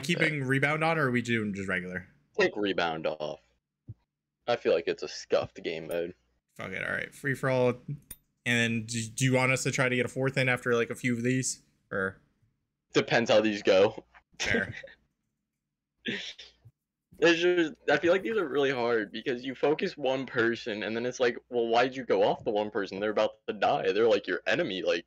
we keeping rebound on, or are we doing just regular? Take rebound off. I feel like it's a scuffed game mode. Fuck it. All right, free for all. And then, do, do you want us to try to get a fourth in after like a few of these, or Depends how these go. fair? It's just, I feel like these are really hard because you focus one person and then it's like, well, why'd you go off the one person? They're about to die. They're like your enemy. Like,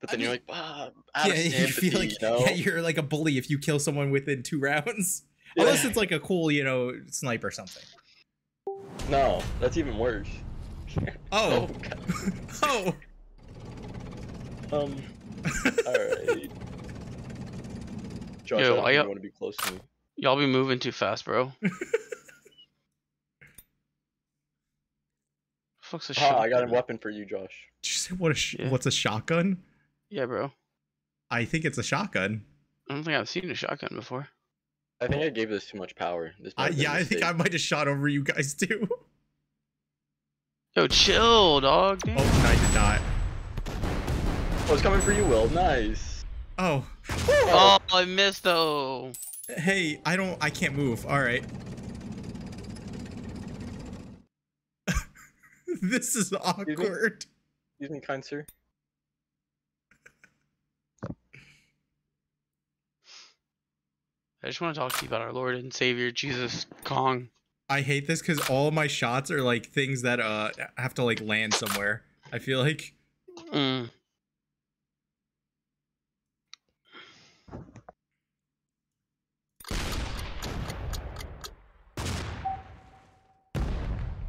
but I then you're mean- like, ah, out yeah, of you feel like you know? yeah, you're like a bully if you kill someone within two rounds. Unless it's like a cool, you know, snipe or something. No, that's even worse. Oh, God. oh. Um. All right. Josh, Yo, I don't I got- want to be close to me. Y'all be moving too fast, bro. Fuck's a Ah, I got a weapon for you, Josh. Did you say what a sh- Yeah. what's a shotgun? Yeah, bro. I think it's a shotgun. I don't think I've seen a shotgun before. I think I gave this too much power. This might I, have yeah, a I think. I might have shot over you guys too. Yo, chill, dog. Oh, Damn. no, I did not. Oh, it's coming for you, Will. Nice. Oh, Oh, I missed though. hey, I don't, I can't move. All right. this is awkward. Excuse me, kind sir. I just want to talk to you about our Lord and Savior Jesus Kong. I hate this because all my shots are like things that uh have to like land somewhere. I feel like. Mm.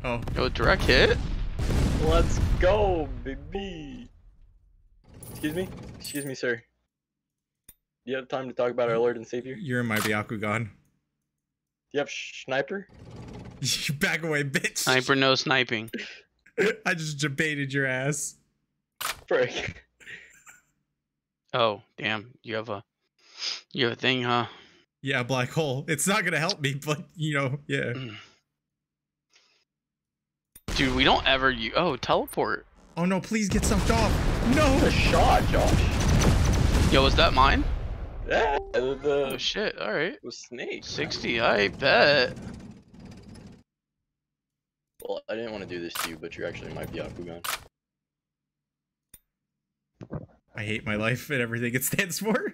Oh, Yo, direct hit. Let's go, baby. Excuse me? Excuse me, sir. Do you have time to talk about our Lord and Savior? You're in my Byakugan. you have sniper? You back away, bitch. Sniper, no sniping. I just debated your ass. Frick. Oh, damn. You have a, you have a thing, huh? Yeah, black hole. It's not gonna help me, but you know, yeah. Hmm. Dude, we don't ever use. Oh, teleport. Oh no, please get sucked off. A No. shot, Josh. Yo, is that mine? Yeah, the, Oh shit. All right. the snake. 60. I bet. Well, I didn't want to do this to you, but you're actually my Byakugan. I hate my life and everything it stands for.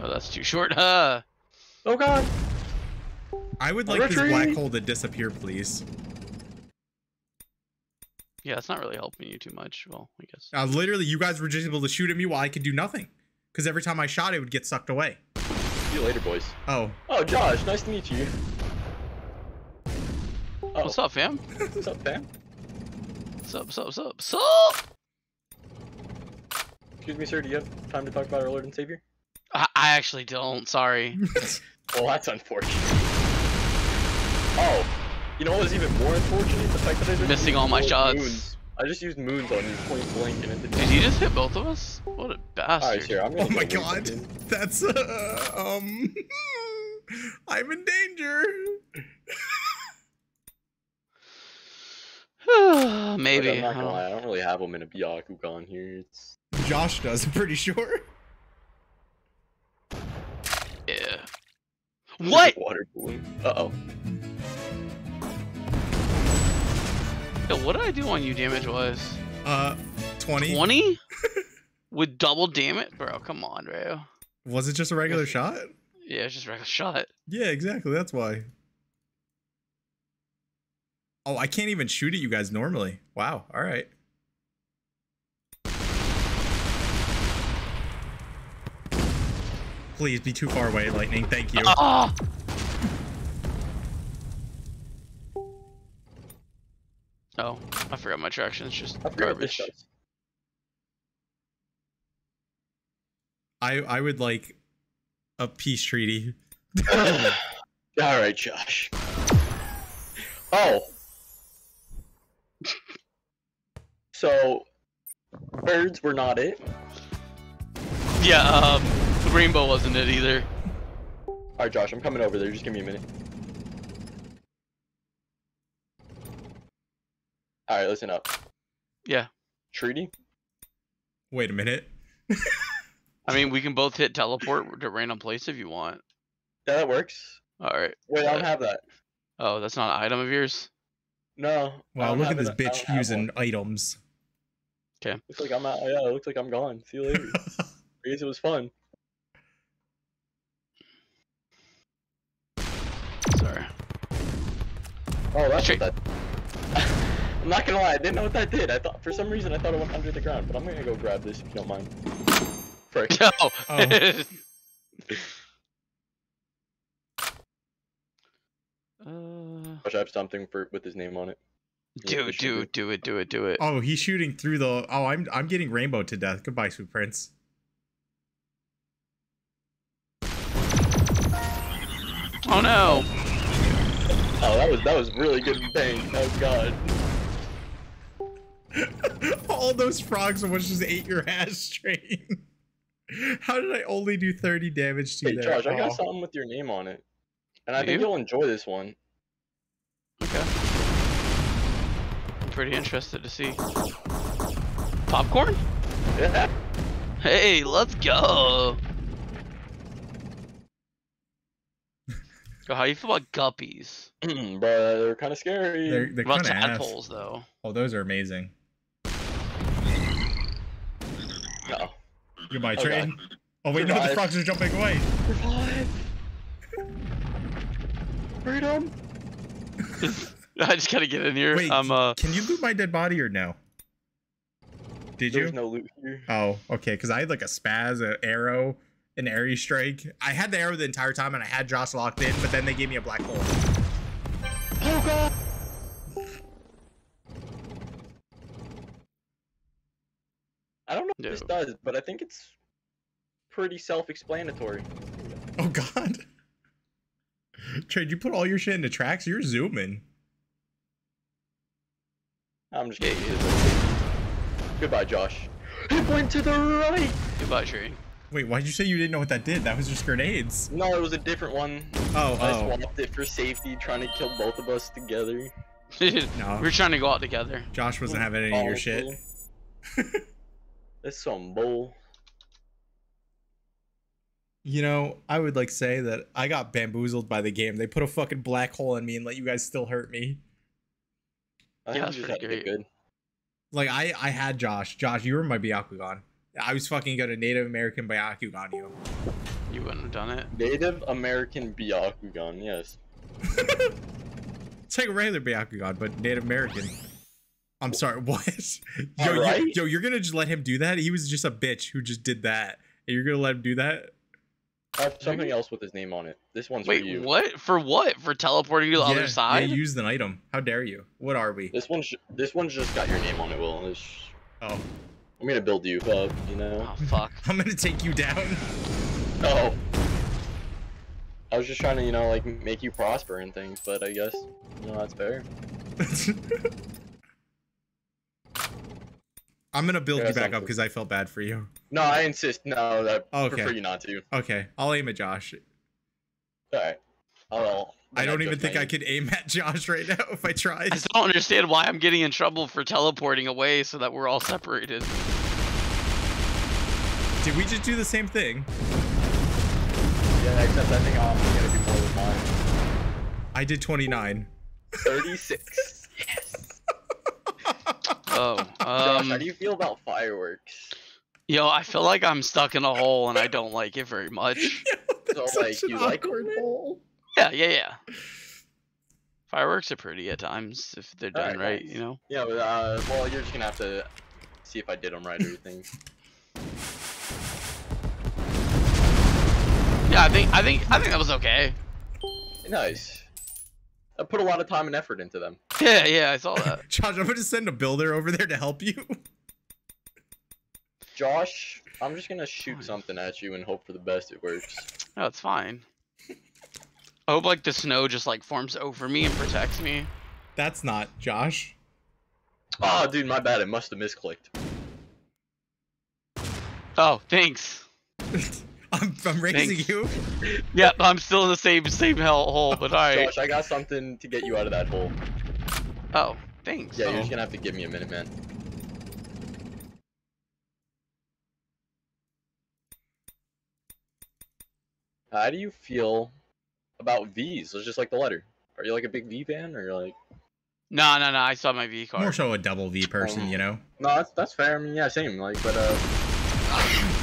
Oh, that's too short. Huh. Oh god! I would like this black hole to disappear, please. Yeah, it's not really helping you too much. Well, I guess. Uh, literally, you guys were just able to shoot at me while I could do nothing. Because every time I shot, it would get sucked away. See you later, boys. Oh, Oh, Josh, nice to meet you. Oh, What's up, fam? What's up, fam? What's up? What's up? What's up? What's up? Excuse me, sir. Do you have time to talk about our Lord and Savior? I, I actually don't. Sorry. Well, that's unfortunate. Oh, you know what was even more unfortunate? The fact that I just Missing all my shots. Moons. I just used moons on you point blank and it didn't. Did you just hit both of us? What a Alright, bastard. here, I'm oh my get away from god. That's, uh, um, I'm in danger. Like, Maybe. I'm not gonna don't- lie, I don't really have them in a Byakugan here. It's Josh does, I'm pretty sure. Yeah. What? Water balloon. Uh oh. Yo, what did I do on you damage wise? Uh, 20. 20? With double damage? Bro, come on, bro. Was it just a regular shot? Yeah, it's just a regular shot. Yeah, exactly. That's why. Oh, I can't even shoot at you guys normally. Wow. All right. Please be too far away, lightning. Thank you. Ah! Oh, I forgot my traction. It's just I forgot what this garbage. I I would like a peace treaty. Alright, Josh. Oh. So, birds were not it. Yeah, um, the rainbow wasn't it either. Alright, Josh, I'm coming over there. Just give me a minute. Alright, listen up. Yeah. Treaty? Wait a minute. I mean, we can both hit teleport to random place if you want. Yeah, that works. All right. Wait, I don't Uh, have that. Oh, that's not an item of yours. No. Wow, look at this it- bitch using one. items. Looks like I'm out. Yeah, it looks like I'm gone. See you later. I guess it was fun. Sorry. Oh, that's Straight- what that. I'm not gonna lie, I didn't know what that did. I thought for some reason I thought it went under the ground, but I'm gonna go grab this if you don't mind. Frick. No. Oh. uh, I have something for with his name on it. do it, do do. it, do it, do it, do it. Oh, he's shooting through the. Oh, I'm I'm getting rainbow to death. Goodbye, sweet prince. Oh no. Oh, that was that was really good bang. Oh god. All those frogs almost just ate your ass train. How did I only do 30 damage to Hey you there? Josh, I got something with your name on it. And I You? think you'll enjoy this one. Okay. I'm pretty interested to see. Popcorn? Yeah. Hey, let's go. So how you feel about guppies? but they're kind of scary. They're, they're about kind of ass. though? Oh, those are amazing. No. Goodbye, Oh, train. Oh, wait, no, the frogs are jumping away. Revive. Freedom. I just gotta get in here. Wait, I'm uh can you loot my dead body or no? Did There's you? no loot here. Oh, okay. Because I had like a spaz, an arrow, an Area Strike. I had the arrow the entire time, and I had Josh locked in, but then they gave me a black hole. Oh god. I don't know what this does, but I think it's pretty self-explanatory. Oh God. Trade, you put all your shit into tracks. You're zooming. I'm just kidding. Goodbye, Josh. It went to the right. goodbye train. Wait, why'd you say you didn't know what that did? That was just grenades. No, it was a different one. Oh, I oh. swapped it for safety, trying to kill both of us together. No, We're trying to go out together. Josh wasn't having any of your shit. Honestly. That's some bull. You know, I would like say that I got bamboozled by the game. They put a fucking black hole in me and let you guys still hurt me. I Yeah, that's pretty have to get great. good. Like I, I had Josh. Josh, you were my Byakugan. I was fucking gonna Native American Byakugan you. You wouldn't have done it. Native American Byakugan, yes. It's like a regular Byakugan, but Native American. I'm sorry, what? yo, you, Alright. yo, you're gonna just let him do that? He was just a bitch who just did that. And you're gonna let him do that? I have something else with his name on it. This one's for Wait, you. what? For what? For teleporting to the yeah, other side? Yeah, you used an item. How dare you? What are we? This one's this one's just got your name on it, Will. It's, Oh, I'm gonna build you up, you know. Oh fuck. I'm gonna take you down. Oh. I was just trying to, you know, like make you prosper and things, but I guess you know that's fair. I'm gonna build Yeah, you back up because I felt bad for you. No, I insist. No, I oh, Okay. prefer you not to. Okay, I'll aim at Josh. All right. I'll. I don't even think my I aim. could aim at Josh right now if I tried. I still don't understand why I'm getting in trouble for teleporting away so that we're all separated. Did we just do the same thing? Yeah, except I think I'm gonna do more with mine. I did 29. Thirty-six. yes. Oh, Josh, how um, do you feel about fireworks? yo, I feel like I'm stuck in a hole and I don't like it very much. So, like, you like awkward it? hole. Yeah, yeah, yeah. Fireworks are pretty at times if they're done Alright, right, nice. you know. Yeah, but, uh, well, you're just gonna have to see if I did them right or anything. Yeah, I think I think I think that was okay. nice. I put a lot of time and effort into them. Yeah, yeah, I saw that. Josh, I'm gonna send a builder over there to help you. Josh, I'm just gonna shoot something at you and hope for the best it works. No, it's fine. I hope like the snow just like forms over me and protects me. That's not Josh. Oh, dude, my bad. It must have misclicked. Oh, thanks. I'm, I'm raising Thanks. you. Yep, I'm still in the same same hell hole, but alright. Josh, I got something to get you out of that hole. Oh, thanks. Yeah, oh. you're just gonna have to give me a minute, man. How do you feel about V's? It's just like the letter. Are you like a big V fan or like? No, no, no. I saw my V card. More so a double V person, um, you know. No, that's that's fair. I mean, yeah, same. Like, but uh.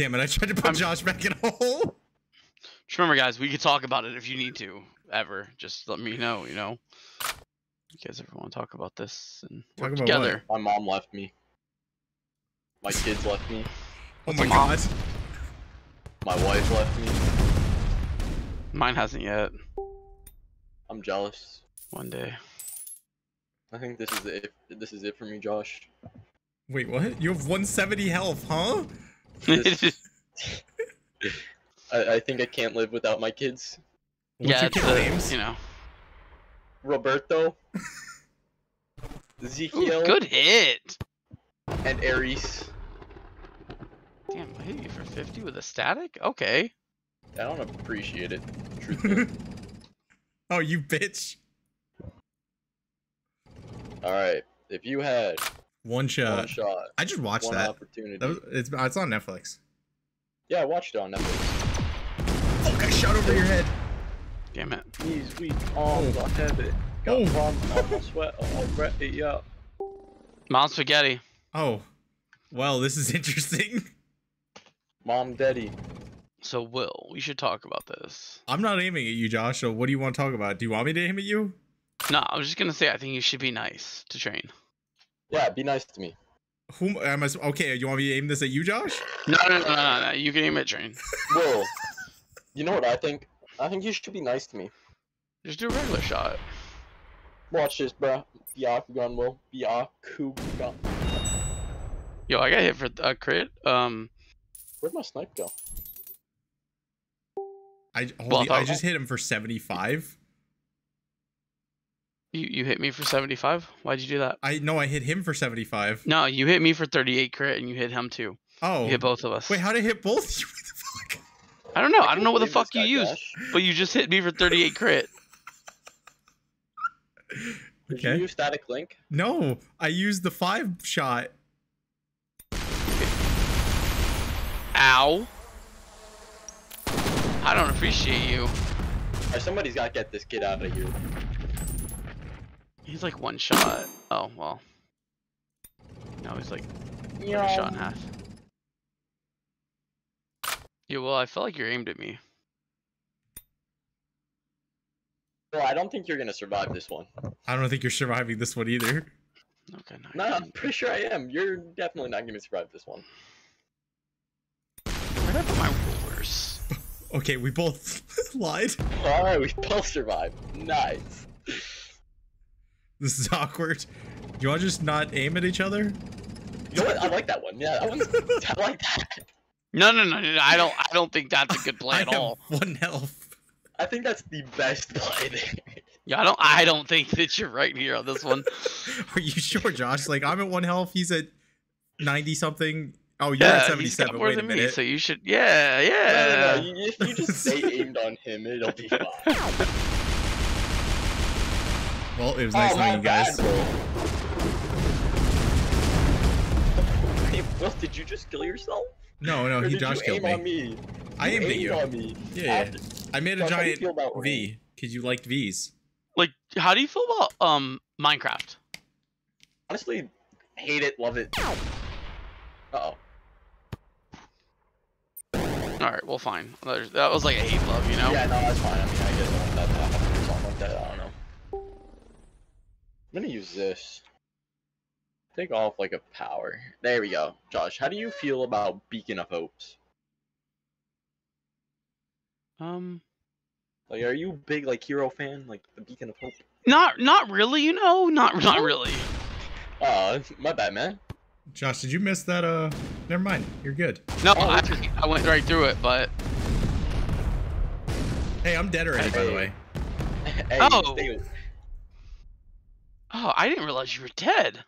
Damn it! I tried to put I'm- Josh back in a hole. Just remember, guys, we could talk about it if you need to. Ever, just let me know. You know. You guys ever want to talk about this and Talk work about together? my mom left me. My kids left me. Oh What's my a mom? god. My wife left me. Mine hasn't yet. I'm jealous. One day. I think this is it. This is it for me, Josh. Wait, what? You have 170 health, huh? This- I, I think I can't live without my kids. What's yeah, your it's kid names? you know. Roberto, Ooh, Ezekiel, good hit. and Aries. Damn, I hit you for 50 with a static? Okay. I don't appreciate it. Oh, you bitch. All right. If you had One shot. one shot, I just watched one that. opportunity. that was, it's, it's on Netflix. Yeah, I watched it on Netflix. Oh, I shot over your head. Damn it. Knees weak, arms Oh. are heavy. Got Oh. problems on my sweat, all ready up. Mom spaghetti. Oh, well, this is interesting. Mom, daddy. So, Will, we should talk about this. I'm not aiming at you, Josh. So what do you want to talk about? Do you want me to aim at you? No, I was just gonna say I think you should be nice to train. Yeah, be nice to me. Whom am I? Okay, you want me to aim this at you, Josh? No, no, no, no, no, no. You can aim at train. Whoa. you know what I think? I think you should be nice to me. Just do a regular shot. Watch this, bruh. Byakugan, Will. Byakugan. Yo, I got hit for a crit. Um, Where'd my snipe go? I Well, holy, I just hit him for 75. You you hit me for 75. Why'd you do that? I no, I hit him for 75. No, you hit me for 38 crit, and you hit him too. Oh, You hit both of us. wait, how did I hit both? of you? What the fuck? I don't know. I don't know what the fuck you guy, used, but you just hit me for 38 crit. Did Okay. you use static link? No, I used the five shot. Ow. I don't appreciate you. Or somebody's got to get this kid out of here. He's like one shot. Oh well. Now he's like a shot in half. Yeah, well, I felt like you're aimed at me. Well, I don't think you're gonna survive this one. I don't think you're surviving this one either. Okay, nice. No, I'm pretty sure I am. You're definitely not gonna survive this one. Where'd I put my rulers? Okay, we both lied. All right, we both survived. Nice. This is awkward. Do you want to just not aim at each other? You know what? I like that one. Yeah, that one's. I like that. No, no, no, no, no. I don't. I don't think that's a good play I at have all. one health. I think that's the best play there. Yeah, I don't. I don't think that you're right here on this one. Are you sure, Josh? Like I'm at one health. He's at ninety something. Oh, you're yeah, at he's got seventy-seven. more Wait a than me, minute. so you should. Yeah, yeah. No, no, no. You, if you just stay aimed on him, it'll be fine. Well, it was nice oh, my knowing you guys. bad, bro. Hey, Will, did you just kill yourself? No, no, or he did Josh killed me. me? I aimed at you. on me. Yeah, yeah. After- I made a Josh, how do you giant feel about? V because you liked V's. Like, how do you feel about um Minecraft? Honestly, hate it, love it. Uh oh. All right, well, fine. There's- That was like a hate love, you know. Yeah, no, that's fine. I mean, I guess that, that happens or something like that. I don't know. I'm gonna use this. Take off like a power. There we go. Josh, how do you feel about Beacon of Hopes? Um, Like, are you a big like hero fan, like the Beacon of Hope? not not really, you know, not not really. Oh, my bad, man. Josh, did you miss that? Uh, never mind. You're good. No, Oh, I. I went right through it, but Hey, I'm dead already, by the way. hey, Oh. stay- oh, I didn't realize you were dead.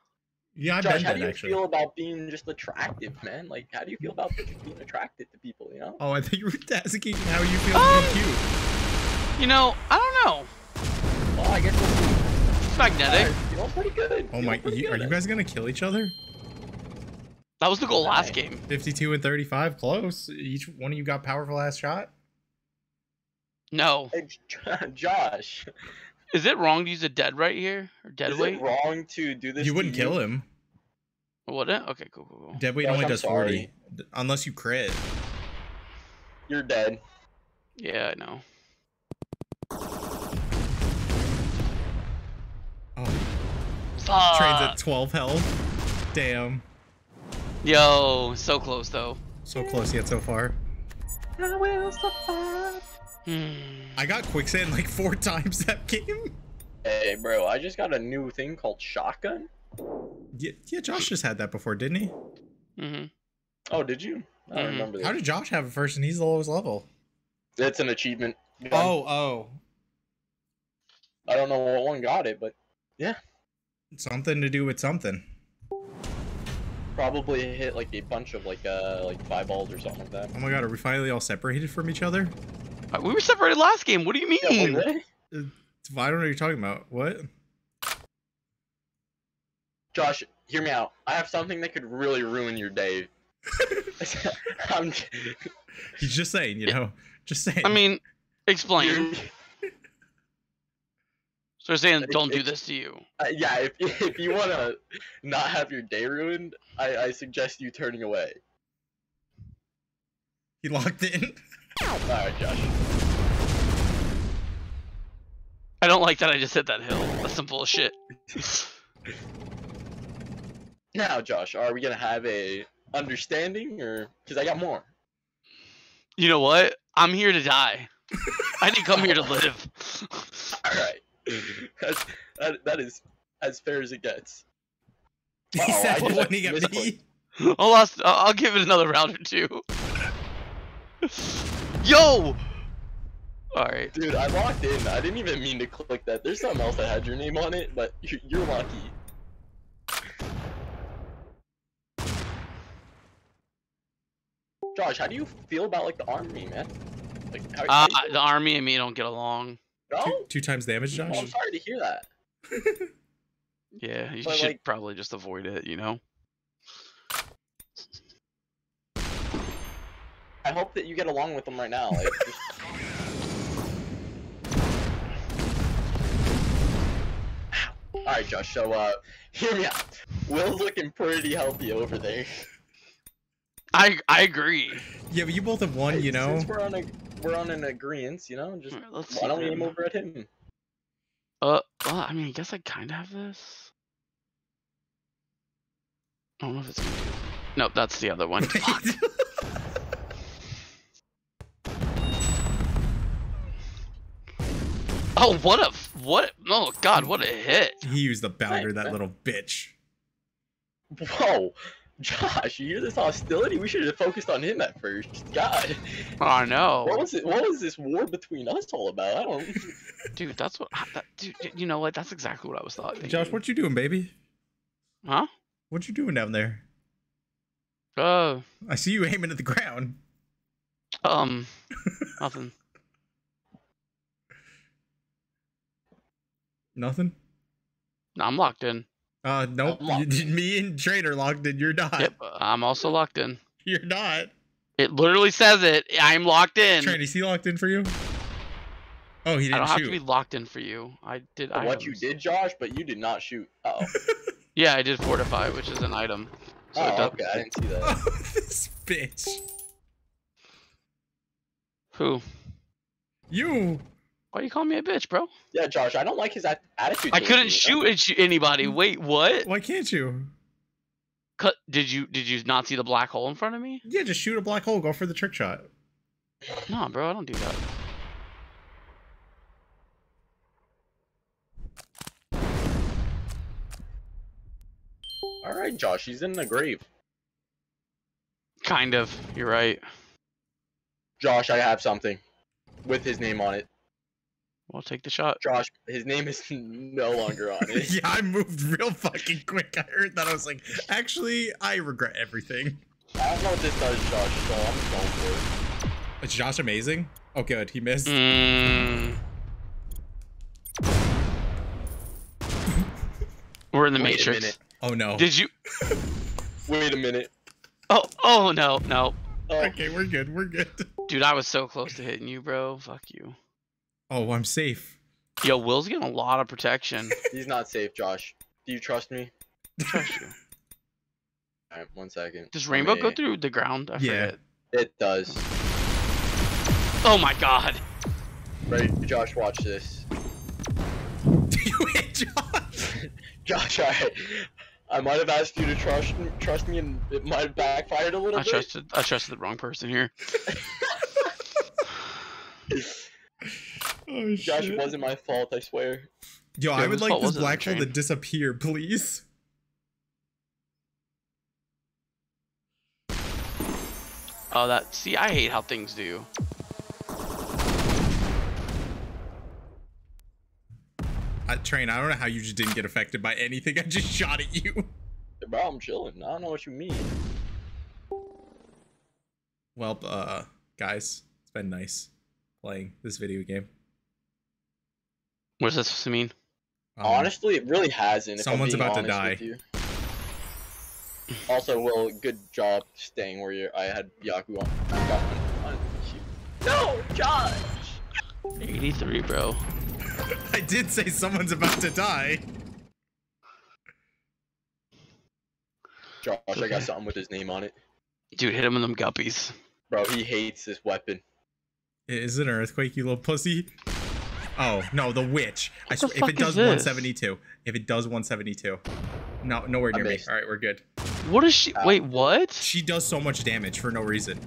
Yeah, I've Josh, been how do you actually. feel about being just attractive, man? Like, how do you feel about just being attracted to people? You know? Oh, I think you were asking how you feel Um, being cute. You know, I don't know. Well, I guess we'll see. magnetic. Alright, Feeling pretty good. Oh my, feeling pretty you, are you guys gonna kill each other? That was the goal last game. 52 and 35, close. Each one of you got powerful last shot. No. Hey, Josh, Is it wrong to use a dead right here or dead is weight? it wrong to do this? You wouldn't kill him. What? Okay, cool, cool, cool. Dead weight Josh, only I'm does 40, sorry. d- unless you crit. You're dead. Yeah, I know. Oh, Fuck. trains at 12 health. Damn, Yo, so close though. so close yet so far. Hmm. I got quicksand like four times that game. Hey, bro, I just got a new thing called shotgun. Yeah, yeah, Josh just had that before, didn't he? Mm-hmm. Oh, did you? I don't Mhm. remember that. How did Josh have it first and he's the lowest level? It's an achievement. gun. Oh, oh. I don't know what one got it, but yeah. Something to do with something. probably hit like a bunch of like uh like five balls or something like that. Oh my god, are we finally all separated from each other? Uh, We were separated last game. What do you Yeah, wait, mean? really? I don't know what you're talking about. What? Josh, hear me out. I have something that could really ruin your day. I'm, He's just saying, you know. Just saying. I mean, explain. So they're saying don't do this to you. uh, yeah, if if you wanna not have your day ruined, I, I suggest you turning away. he locked in. All right, Josh. I don't like that I just hit that hill. That's some bullshit. Now, Josh, are we gonna have a understanding or because I got more? You know what? I'm here to die. I didn't come here to live. All right, That's, that that is as fair as it gets. He's Uh-oh, that just pointing at missed me. I'll I'll give it another round or two. Yo. All right. Dude, I locked in. I didn't even mean to click that. There's something else that had your name on it, but you're, you're lucky. Josh, how do you feel about like the army, man? Like, how, how Uh, do you the army and me don't get along. feel? Two, No? two times damage, Well, Josh. I'm sorry to hear that. Yeah, you But, should like- probably just avoid it. You know. I hope that you get along with them right now. Like, just... All right, Josh. So, uh, hear me out. Will's looking pretty healthy over there. I I agree. Yeah, but you both have one, you know. Since we're on a we're on an agreement, you know, just Alright, let's why see don't we then. aim over at him? Uh, well, I mean, I guess I kind of have this. I don't know if it's gonna. Nope, that's the other one. Oh, what a what? Oh God, what a hit! he used the bounder, Thanks, that little bitch. Whoa, Josh, you hear this hostility? We should have focused on him at first. God, I know, what was it? What was this war between us all about? I don't. dude. That's what. That, dude, you know what? That's exactly what I was thought. Josh, what you doing, baby? Huh? What you doing down there? Uh, I see you aiming at the ground. um, nothing. Nothing. No, I'm locked in. Uh, nope. I'm locked You- me and Trader locked in. You're not. Yep, I'm also locked in. You're not. It literally says it. I'm locked in. Trader, is he locked in for you? Oh, he didn't shoot. I don't have to be locked in for you. I did. I what you did, Josh, but you did not shoot. Oh, Yeah, I did fortify, which is an item. So oh, does- okay, I didn't see that. Oh, this bitch. Who? You. Why you calling me a bitch, bro? Yeah, Josh, I don't like his attitude. I couldn't you, you shoot at you- anybody. Wait, what? Why can't you? Cut. Did you did you not see the black hole in front of me? Yeah, just shoot a black hole. Go for the trick shot. No, bro, I don't do that. All right, Josh, he's in the grave. Kind of. You're right. Josh, I have something with his name on it. We'll take the shot. Josh, his name is no longer on it. yeah, I moved real fucking quick. I heard that. I was like, actually, I regret everything. I don't know what this does, Josh, so I'm just going for it. Is Josh amazing? Oh, good. He missed. Mm, We're in the Wait Matrix. minute. Oh no. Did you? Wait a minute. Oh, oh no, no, Oh, Okay, we're good. We're good. dude, I was so close to hitting you, bro. Fuck you. Oh, I'm safe. Yo, Will's getting a lot of protection. he's not safe, Josh. Do you trust me? Trust you. Alright, one second. Does Rainbow go through the ground? I Yeah. forget. It does. Oh my god. Right, Josh, watch this. you hit Josh. Josh, I, I might have asked you to trust trust me, and it might have backfired a little I bit. trusted I trusted the wrong person here. Oh Josh, it wasn't my fault. I swear. Yo, Yeah, I would like fault this black hole to disappear, please. Oh that see I hate how things do. Uh, Train, I don't know how you just didn't get affected by anything. I just shot at you. Bro, I'm chilling. I don't know what you mean. Well, uh, guys, it's been nice playing this video game. What does this supposed to mean? Um, Honestly, it really hasn't. Someone's about to die. Also, Will, good job staying where you are. I had Yaku on. got on- on you. No, Josh. 83, bro. I did say someone's about to die. Josh, I got something with his name on it. Dude, hit him with them guppies. Bro, he hates this weapon. Is it an earthquake, you little pussy? Oh no, the witch. I What the swear, if it does this? 172, if it does 172, no, nowhere near me. All right, we're good. What is she? Ow. Wait, what? She does so much damage for no reason.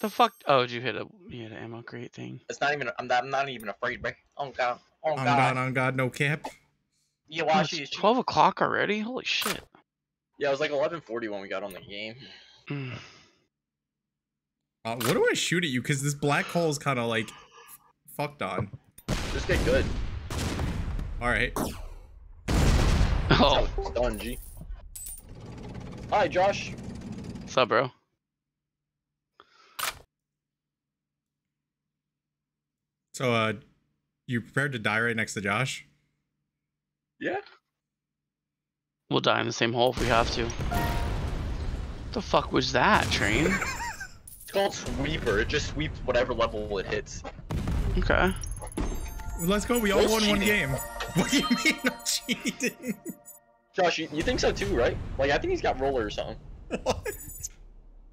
The fuck? Oh, did you hit a you hit an ammo crate thing? It's not even. I'm not, I'm not even afraid, bro. Oh god. Oh On God, on God, no cap. You Oh, watch it's these. 12 o'clock already? Holy shit. Yeah, it was like 11:40 when we got on the game. Mm. Uh, what do I shoot at you? Because this black hole is kind of like fucked on. Just get good. All right. Oh, it's done, G. Hi, Josh. what's up, bro? So, uh, you prepared to die right next to Josh? Yeah. We'll die in the same hole if we have to. What the fuck was that, train? It's called Sweeper. It just sweeps whatever level it hits. Okay. Let's go. We all What's won one game. What do you mean no cheating? Josh, you, you think so too, right? Like, I think he's got roller or something. what?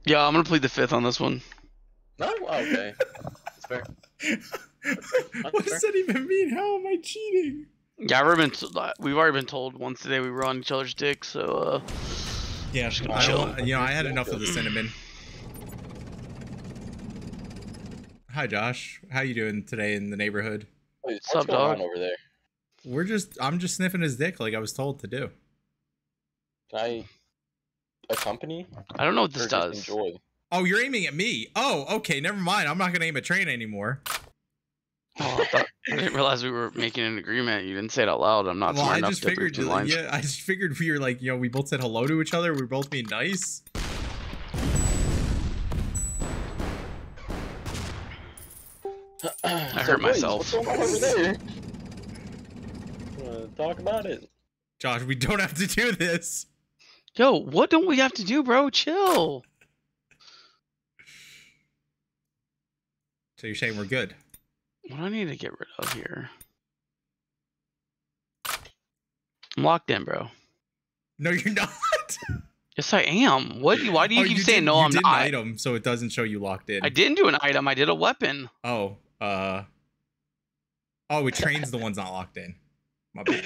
Yeah, I'm gonna plead the fifth on this one. No? Oh, okay. That's fair. what does that even mean? How am I cheating? Yeah, I've already been we've already been told once today we were on each other's dicks, so uh Yeah, I'm Just gonna I chill. you know, I had enough of the cinnamon. Hi, Josh. How you doing today in the neighborhood? Wait, What's what's up, going dog? on over there? We're just, I'm just sniffing his dick like I was told to do. Can I accompany? I don't know what this does. enjoy? Oh, you're aiming at me. Oh, okay, never mind. I'm not gonna aim a train anymore. Oh, I, thought, I didn't realize we were making an agreement. You didn't say it out loud. I'm not well, smart I enough just to read figured, two lines. yeah, I just figured we were like, you know, we both said hello to each other. We were both being nice. I hurt myself. What's going on over there? Talk about it. Josh, we don't have to do this. Yo, what don't we have to do, bro? Chill. So you're saying we're good? What do I need to get rid of here? I'm locked in, bro. No, you're not. Yes, I am. What? Why do you Oh, keep did- saying no? you I'm did not. An item, so it doesn't show you locked in. I didn't do an item. I did a weapon. Oh, uh. Oh, it trains the ones not locked in. My bad.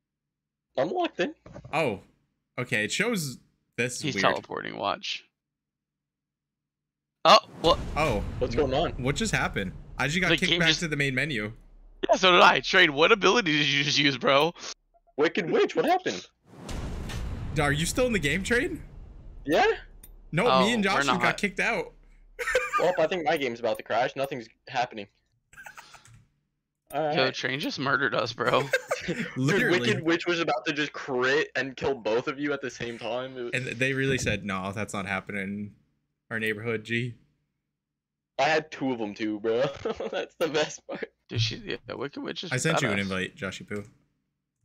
I'm locked in. Oh, okay. It shows this. He's weird. teleporting. Watch. Oh, what? Oh, What's going on? what just happened? I just got The kicked back just- to the main menu. Yeah, so did I. Trade. What ability did you just use, bro? Wicked Witch, what happened? Are you still in the game, trade? Yeah? No, Oh, me and we're Josh got kicked out. Well, I think my game's about to crash. Nothing's happening. Yo, Train just murdered us, bro. Dude, Wicked Witch was about to just crit and kill both of you at the same time. Was- And they really said, no, that's not happening in our neighborhood, G. I had two of them too, bro. That's the best part. Did she? Yeah, the Wicked Witch is. I sent you an invite, Joshy Poo.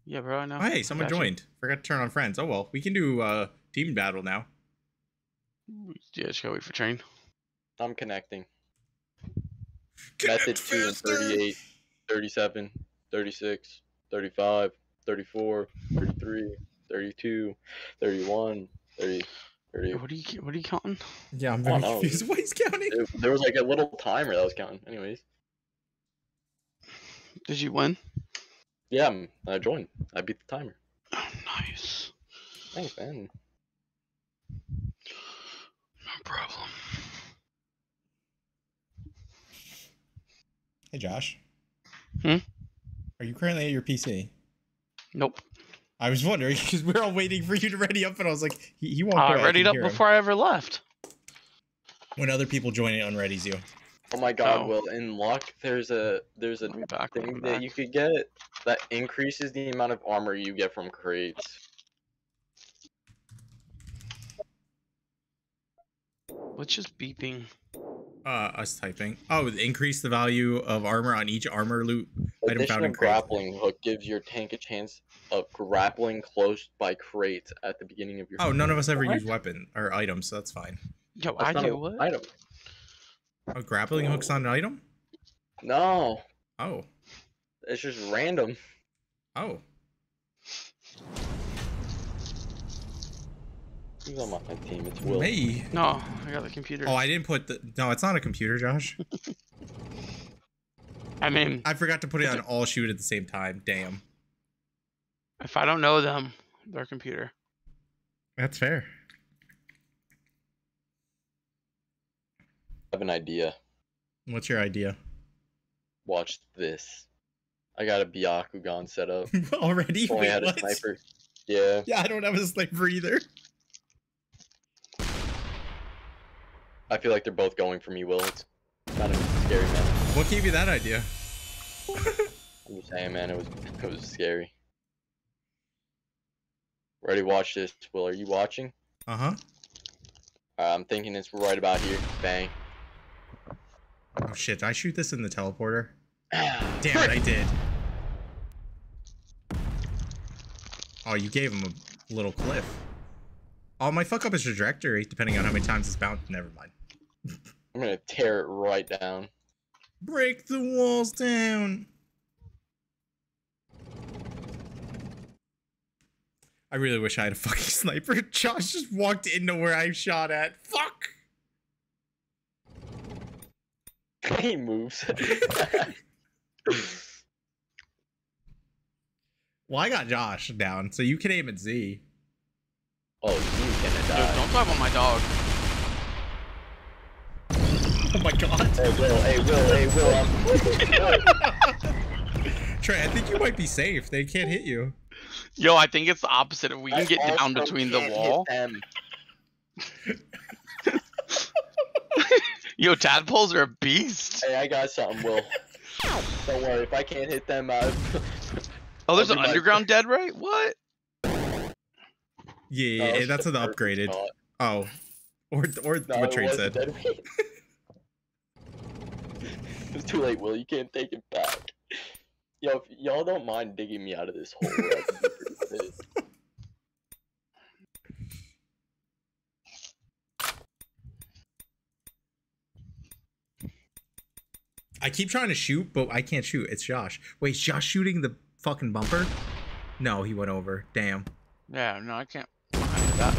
Yeah, bro. I know. Oh, hey, someone Got joined. Forgot to turn on friends. Oh well, we can do uh team battle now. Yeah, just gotta wait for train. I'm connecting. Method 2 and 38, 37, 36, 35, 34, 33, 32, 31, 30, 30. What are you? What are you counting? Yeah, I'm Oh, very no. confused. What he's counting? There- There was like a little timer that was counting. Anyways, Did you win? yeah, I'm- I joined. I beat the timer. Oh, nice. Thanks, man. No problem. Hey, Josh. Hmm? Are you currently at your PC? Nope. I was wondering because we are all waiting for you to ready up, and I was like, he, he won't. I go, readied up hear him. before I ever left. When other people join, it unreadies you. Oh my god, Oh. Will, in luck, there's a there's a Let back. thing that back. you could get that increases the amount of armor you get from crates. What's just beeping? Uh, us typing. Oh, increase the value of armor on each armor loot. Item Addition found in of crate. grappling hook gives your tank a chance of grappling close by crates at the beginning of your. Oh, none of us ever What? use weapon or items, so that's fine. Yo, That's I do what? Item. Oh, grappling hook's not an item. No, Oh, it's just random. oh. Who's on my team? It's Will. Me. No, I got the computer. Oh, I didn't put the. No, it's not a computer, Josh. I mean, I forgot to put it on all shoot at the same time. Damn. if I don't know them, their computer. That's fair. I have an idea. What's your idea? Watch this. I got a Byakugan set up. Already? Only Wait, had a what? sniper. Yeah. Yeah, I don't have a sniper either. I feel like they're both going for me, Will. It's kind of scary, man. What gave you that idea? I'm just saying, man. It was it was scary. Ready? Watch this, Will. Are you watching? Uh huh. Uh, I'm thinking it's right about here. Bang. Oh shit! Did I shoot this in the teleporter? Damn Damn it! I did. Oh, you gave him a little cliff. Oh, my fuck up is trajectory, depending on how many times it's bounced. Never mind. I'm gonna tear it right down. Break the walls down. I really wish I had a fucking sniper. Josh just walked into where I shot at. Fuck. he moves. Well, I got Josh down, so you can aim at Z. oh, he's gonna Dude, die. don't talk about my dog. Oh my god. Hey, Will. Hey, Will. Hey, Will. I'm... Trey, I think you might be safe. They can't hit you. Yo, I think it's the opposite. If we can I get down between the wall. Yo, tadpoles are a beast. Hey, I got something, Will. Don't worry. If I can't hit them, uh, Oh, there's an my- underground dead right? What? Yeah, no, yeah, that's just an upgraded. shot. Oh, or or No, what Trey said. Dead weight. it's too late, Will. You can't take it back. Yo, if y'all don't mind digging me out of this hole, I'd be pretty pissed. I keep trying to shoot, but I can't shoot. It's Josh. Wait, is Josh shooting the fucking bumper? No, he went over. Damn. Yeah, no, I can't. I that.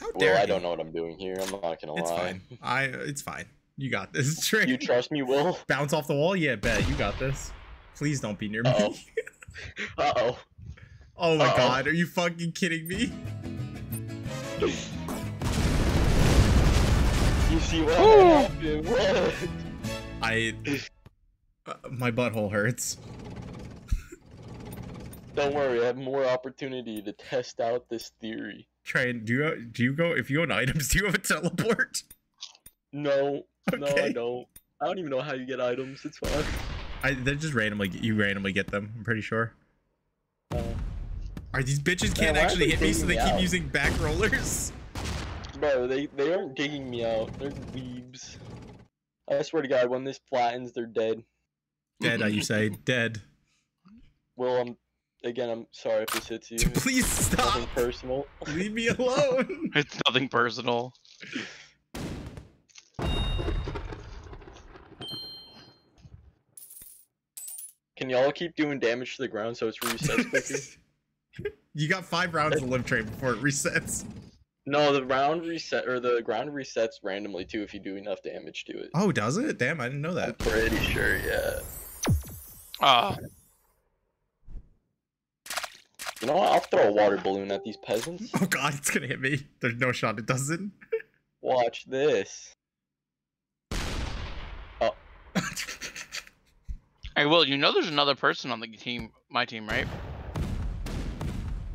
How dare Will, I you. don't know what I'm doing here. I'm not gonna It's lie. fine. I. It's fine. You got this. Trey. You trust me, Will? Bounce off the wall? Yeah, bet. You got this. Please don't be near me. Uh-oh. Uh oh. Oh my Uh-oh. god, are you fucking kidding me? You see what Ooh. happened? What? I. Uh, my butthole hurts. Don't worry, I have more opportunity to test out this theory. Trey, do you do you go if you own items? Do you have a teleport? No, no, I don't. I don't even know how you get items. It's fine. I they're just randomly you randomly get them. I'm pretty sure. Uh, Are these bitches can't why are actually hit me, so they me keep out? using back rollers? bro, they they aren't digging me out. They're weebs. I swear to God, when this flattens, they're dead. Dead, you say? Dead. Well, I'm again. I'm sorry if this hits you. It's Please stop. Nothing personal. Leave me alone. It's nothing personal. Can y'all keep doing damage to the ground so it's resets quicker? you got five rounds of live train before it resets. no, the round reset or the ground resets randomly too if you do enough damage to it. Oh, does it? Damn, I didn't know I'm that. pretty sure, yeah. Ah, You know what? I'll throw a water balloon at these peasants. Oh god, it's gonna hit me. There's no shot it doesn't. Watch this. Hey, Will, you know there's another person on the team, my team, right?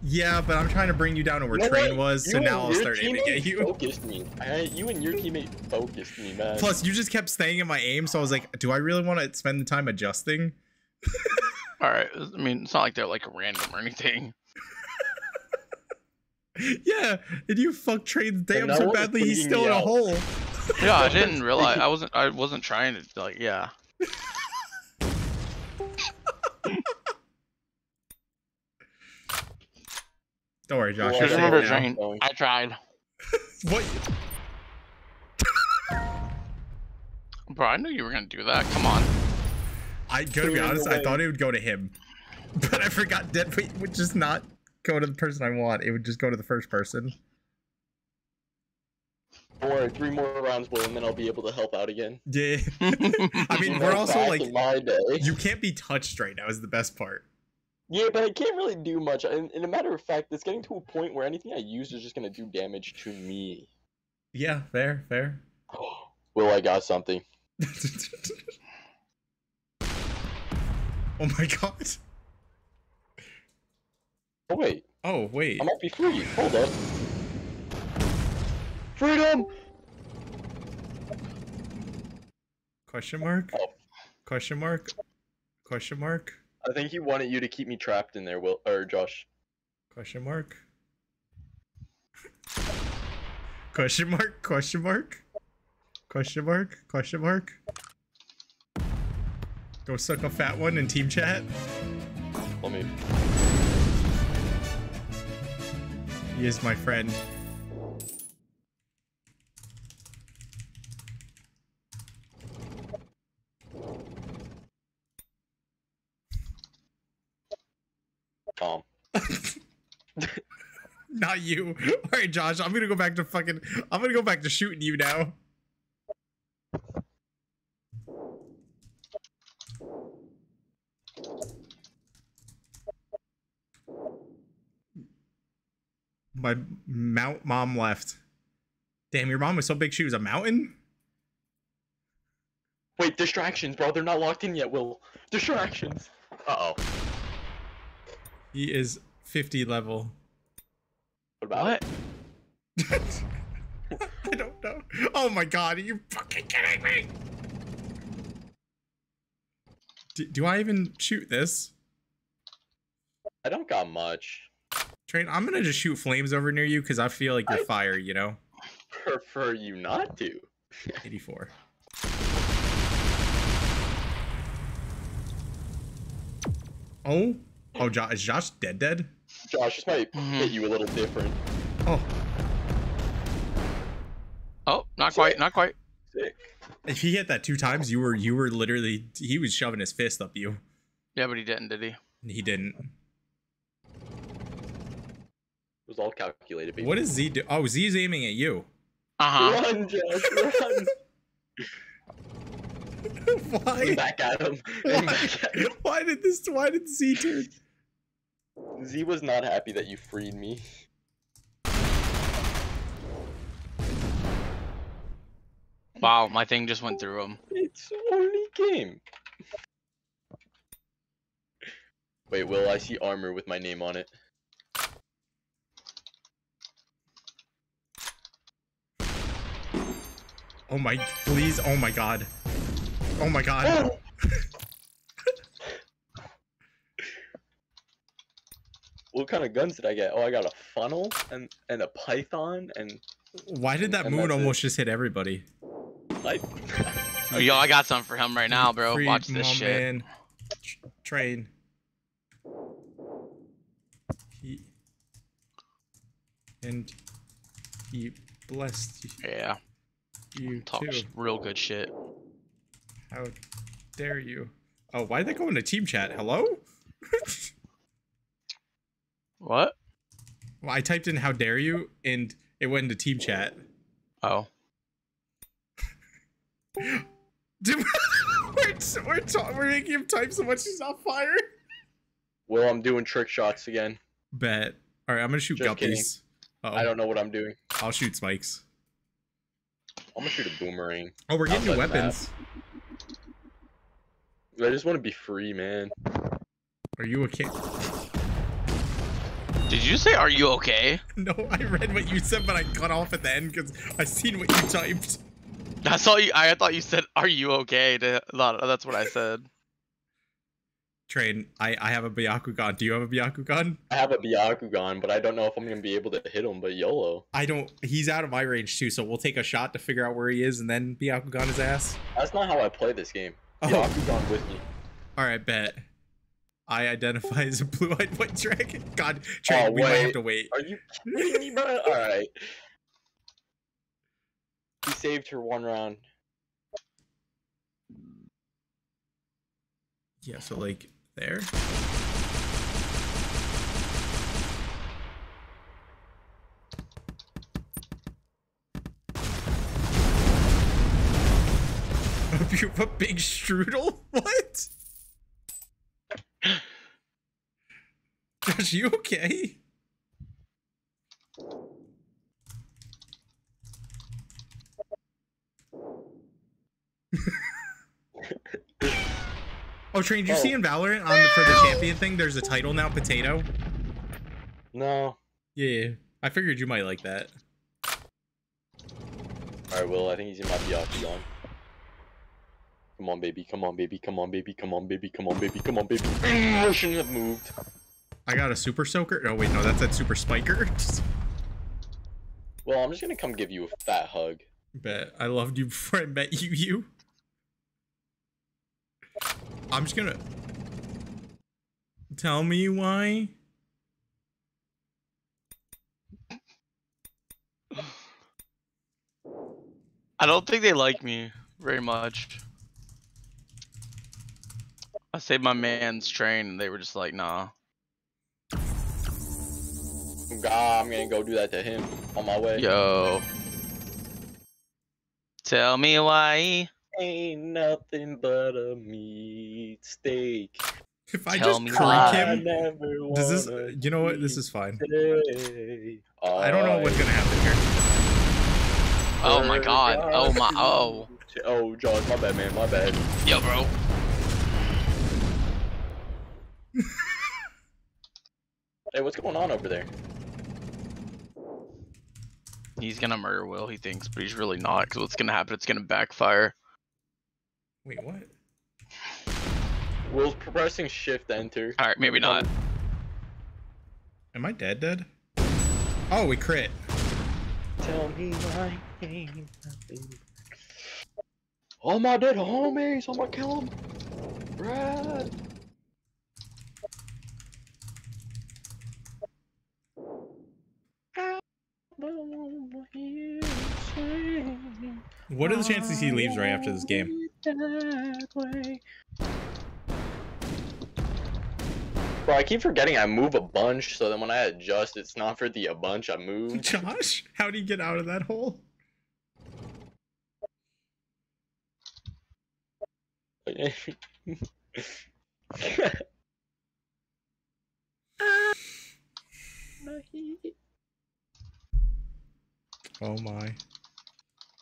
yeah, but I'm trying to bring you down to where You know train what? was, so now I'll start aiming at you. Focused me. I, you and your teammate focused me, man. Plus, you just kept staying in my aim, so I was like, do I really want to spend the time adjusting? All right. I mean, it's not like they're like random or anything. yeah, and you fuck train damn so badly he's still me in a hole. Yeah, I didn't realize. I wasn't. I wasn't trying to like. Yeah. Don't worry, Josh. Well, you're Just I safe remember, think now. I tried, What? bro. I knew you were gonna do that. Come on. I gotta be honest, I thought it would go to him, but I forgot Deadweight would just not go to the person I want. It would just go to the first person. Don't three more rounds will, and then I'll be able to help out again. Yeah. I mean, we're also like, in my you can't be touched right now. Is the best part. Yeah, but I can't really do much. And, and a matter of fact, it's getting to a point where anything I use is just gonna do damage to me. Yeah, fair, fair. Will I got something? oh my god. Oh wait, Oh wait. I might be free. Hold up. Freedom! Question mark? Oh. Question mark? Question mark? I think he wanted you to keep me trapped in there, Will or Josh. Question mark? Question mark? Question mark? Question mark? Question mark? Go suck a fat one in team chat. Let me. He is my friend. Not you. All right, Josh. I'm gonna go back to fucking. I'm gonna go back to shooting you now. My mount mom left. Damn, your mom was so big she was a mountain. Wait, distractions, bro. They're not locked in yet, Will. Distractions. Uh oh. He is 50 level. What about What? I don't know. Oh my god, are you fucking kidding me? Do, do I even shoot this? I don't got much. Train, I'm gonna just shoot flames over near you because I feel like you're I- fire, you know? Prefer you not to. 84. Oh? Oh, Josh, is Josh dead dead? Josh, this might Mhm. hit you a little different. Oh, Oh, not quite. Not quite. Sick. if he hit that two times, you were you were literally he was shoving his fist up you. Yeah, but he didn't, did he? He didn't. It was all calculated, baby. What is Z do? Oh, Z's aiming at you. Uh huh. Run, Josh, run! Why? Back at him. Aim back at him. Why did this? Why did Z turn? Z was not happy that you freed me. Wow, my thing just went through him. It's only game. Wait, Will, I see armor with my name on it. Oh my! Please! Oh my God! Oh my God! what kind of guns did I get? Oh, I got a funnel and and a python and Why did that moon that's it. almost just hit everybody? Like, Oh, yo, I got something for him right now, bro. Free Watch this shit. man. Train. He and he blessed you. Yeah, you talk too. sh- real good shit. How dare you? Oh, why did they go into team chat? Hello? What? well, I typed in "How dare you" and it went into team chat. Oh, Dude, we're we're, ta- we're making him type so much he's on fire. Well, I'm doing trick shots again. Bet. All right, I'm gonna shoot Just guppies. Uh-oh. I don't know what I'm doing. I'll shoot spikes. I'm gonna shoot a boomerang. Oh, we're getting new Outside the map. weapons. I just want to be free, man. Are you okay? Did you say? Are you okay? No, I read what you said, but I cut off at the end because I seen what you typed. I saw you. I thought you said, "Are you okay?" To, that's what I said. Train, I I have a Byakugan. Do you have a Byakugan? I have a Byakugan, but I don't know if I'm gonna be able to hit him. But YOLO. I don't. He's out of my range too, so we'll take a shot to figure out where he is, and then Byakugan his ass. That's not how I play this game. Oh, Byakugan with me. all right, bet. I identify as a blue-eyed white dragon. God, Train, Oh, we might have to wait. Are you kidding me, bro? All right. He saved her one round. Yeah, so like there. A big strudel? What? Josh, you okay? Oh, Train, did you see Oh. in Valorant on the, for the champion thing? There's a title now, Potato. No. Yeah, I figured you might like that. All right, Will. I think he's in my Byakugan. Come on, baby. Come on, baby. Come on, baby. Come on, baby. Come on, baby. Come on, baby. I shouldn't have moved. I got a super soaker. Oh wait, no, that's that super spiker. Well, I'm just gonna come give you a fat hug. Bet I loved you before I met you. You. I'm just gonna tell me why. I don't think they like me very much. I saved my man's train, and they were just like, "Nah." God, I'm gonna go do that to him on my way. Yo. Tell me why. Ain't nothing but a meat steak. If I Tell just me creek him, does this? wanna You know what? This is fine. steak. I don't know what's gonna happen here. Oh my god. Oh my. Oh. Oh, Josh, my bad, man. My bad. Yo, bro. Hey, what's going on over there? He's gonna murder Will, he thinks, but he's really not. Because what's gonna happen? It's gonna backfire. Wait, what? Will's pressing shift enter. All right, maybe not. Am I dead? Dead? Oh, we crit. Tell me why ain't nothing. All my dead homies, I'm gonna kill them. Brad. What are the chances he leaves right after this game? Bro, I keep forgetting I move a bunch, so then when I adjust, it's not for the a bunch I moved. Josh, how do you get out of that hole? Oh my.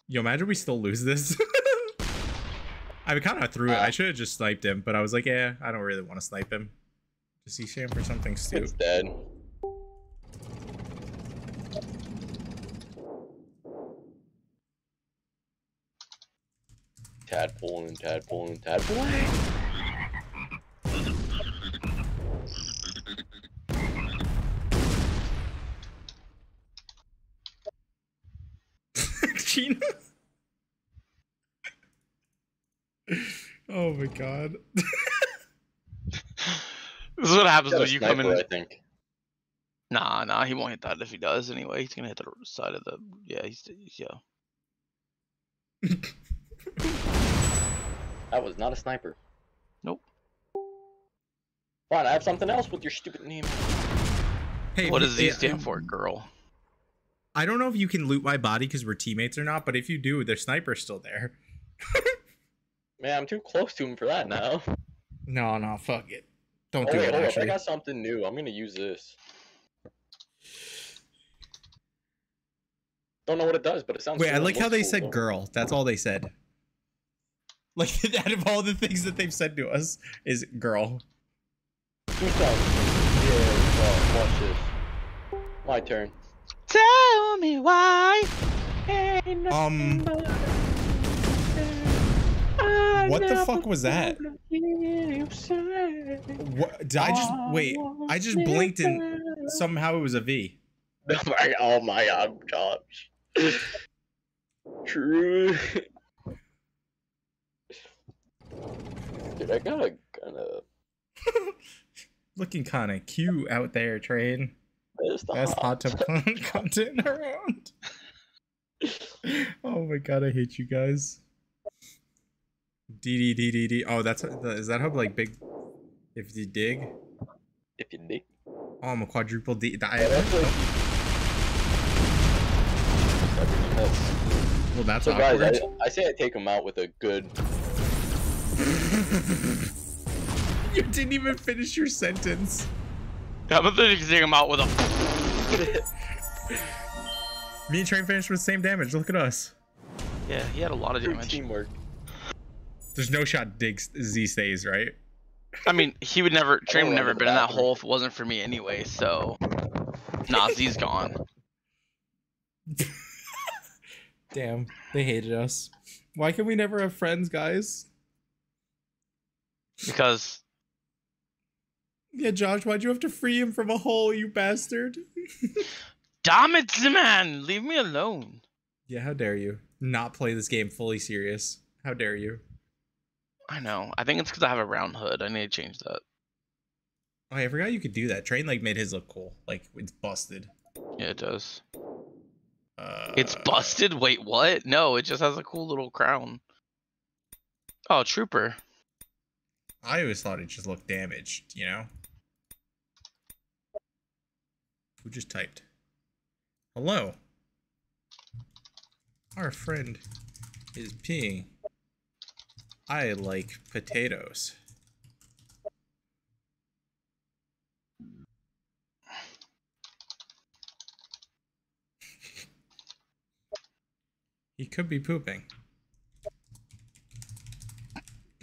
Yo, imagine we still lose this. I kind of threw it. I Uh. should have just sniped him, but I was like, yeah, I don't really want to snipe him. Just see him for something it's stupid. dead. Tadpole and tadpole and tadpole. Oh my god. This is what happens when you come in. I think. Nah, nah, he won't hit that if he does anyway. He's gonna hit the side of the. Yeah, he's yeah. That was not a sniper. Nope. Fine, I have something else with your stupid name. Hey, what if- does Z yeah, stand um, for, girl? I don't know if you can loot my body because we're teammates or not, but if you do, their sniper's still there. Man, I'm too close to him for that now. No, no, fuck it. Don't Oh do wait, it. hold up, I got something new. I'm gonna use this. Don't know what it does, but it sounds. wait. I cool and like how they cool, said though. "girl." That's all they said. Like out of all the things that they've said to us, is "girl." Two sounds. Yeah, well, watch this. My turn. Tell me why. Um, what the fuck was that? What? Did I just wait? I just blinked and somehow it was a V. Oh my, oh my god, gosh. True. Dude, I got a kind of Looking kind of cute out there, train. best, Best hot tub con- content around. oh my god, I hate you guys. D D D D D. Oh, that's is that how like big? If you dig. If you dig. Oh, I'm a quadruple D. I, Yeah, that's like. That's- well, that's So guys, awkward. I, I say I take him out with a good. you didn't even finish your sentence. I'm gonna take him out with a. Me and Train finished with the same damage. Look at us. Yeah, he had a lot of True damage. teamwork. There's no shot Diggs Z stays, right? I mean, he would never. Train would never been in that hole if it wasn't for me anyway. So, nah, Z's gone. Damn, they hated us. Why can we never have friends, guys? Because Yeah, Josh, why'd you have to free him from a hole, you bastard? damn it, man, leave me alone. Yeah, how dare you not play this game fully serious? How dare you? I know. I think it's because I have a round hood. I need to change that. Oh, I forgot you could do that. Train like made his look cool. Like it's busted. Yeah, it does. Uh, It's busted. Wait, what? No, it just has a cool little crown. Oh, trooper. I always thought it just looked damaged. You know. Who just typed? Hello. Our friend is peeing. I like potatoes. He could be pooping.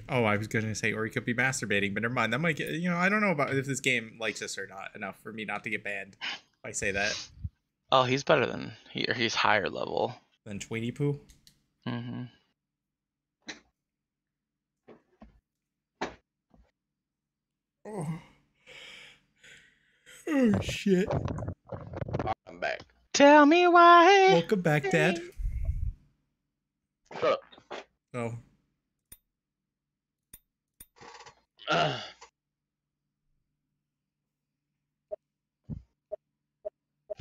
Oh, I was gonna say, or he could be masturbating, but never mind. That might get, you know, I don't know about if this game likes us or not enough for me not to get banned. If I say that, Oh, he's better than he. Or he's higher level. Than Tweety Poo. Mm-hmm. Oh. oh shit! I'm back. Tell me why. Welcome back, Dad. Shut up. Oh, Ugh.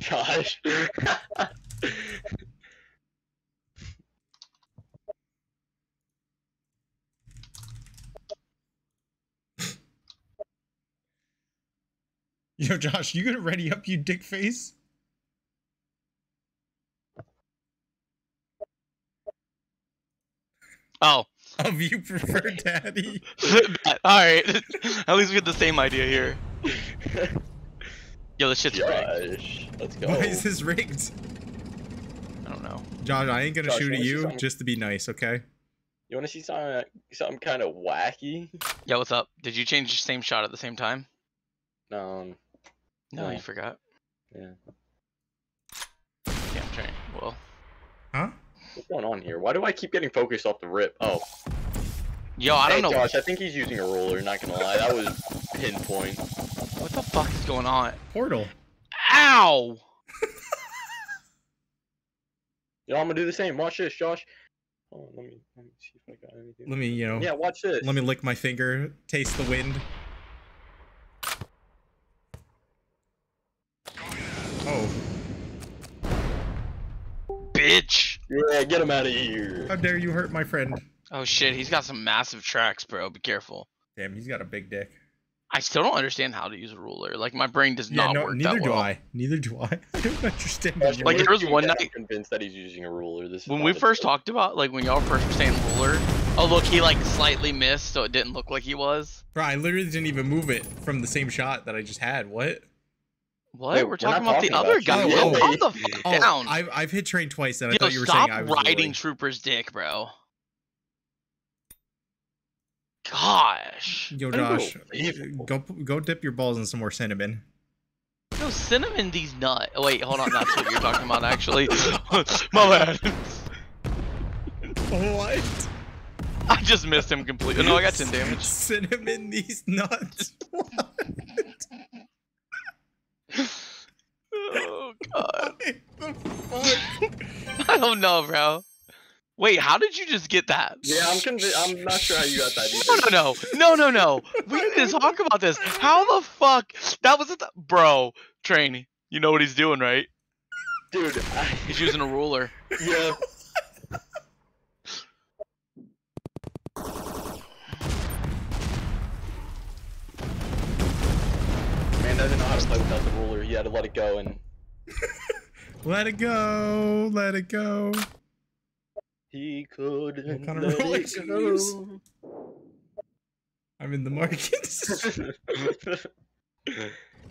Josh. yo, Josh, you gonna ready up, you dick face? Oh, Of you prefer Daddy? all right. At least we had the same idea here. Yo, this shit's rigged. Let's go. Why is this rigged? I don't know. Josh, I ain't gonna Josh, shoot at you just to be nice, okay? You want to see something, something kind of wacky? Yo, what's up? Did you change the same shot at the same time? Um, No, No. you forgot. yeah. Damn train. Well, Huh? What's going on here? Why do I keep getting focused off the rip? Oh, yo, I don't hey, know Josh. I think he's using a roller. Not gonna lie, that was pinpoint. what the fuck is going on. Portal. Ow! Yo, I'm gonna do the same. Watch this, Josh. Hold on, let me let me see if I got anything. Let me, you know, Yeah, watch this. let me lick my finger, taste the wind. Oh, Bitch. Yeah, get him out of here. how dare you hurt my friend? Oh shit, he's got some massive tracks, bro. Be careful. Damn, he's got a big dick. I still don't understand how to use a ruler. Like my brain does Yeah, not no, work neither that do well. I. Neither do I. I don't understand. Like, Like, there was one night- convinced that he's using a ruler. This When we first joke. talked about like when y'all first were saying ruler, oh look, he like slightly missed, so it didn't look like he was. Bro, I literally didn't even move it from the same shot that I just had. What? What? Wait, we're we're talking not about the talking other guy. you. Oh, calm the fuck Oh, down. I've, I've hit train twice and I Yo, thought you were saying I was Stop riding ruling. Trooper's dick, bro. Gosh. Yo, Josh, go go dip your balls in some more cinnamon. No, cinnamon these nuts. Oh, wait, hold on. That's what you're talking about, actually. My bad. What? I just missed him completely. No, I got 10 damage. Cinnamon these nuts. Oh, God. What the fuck? I don't know, bro. Wait, how did you just get that? Yeah, I'm convinced. I'm not sure how you got that either. No, no, no, no, no, no. We need to talk about this. How the fuck? That was it, bro. Train. You know what he's doing, right? Dude, I, He's using a ruler. yeah. Man doesn't know how to play without the ruler. He had to let it go and Let it go. Let it go. he could What kind of let ruler it did you go. use? I'm in the markets.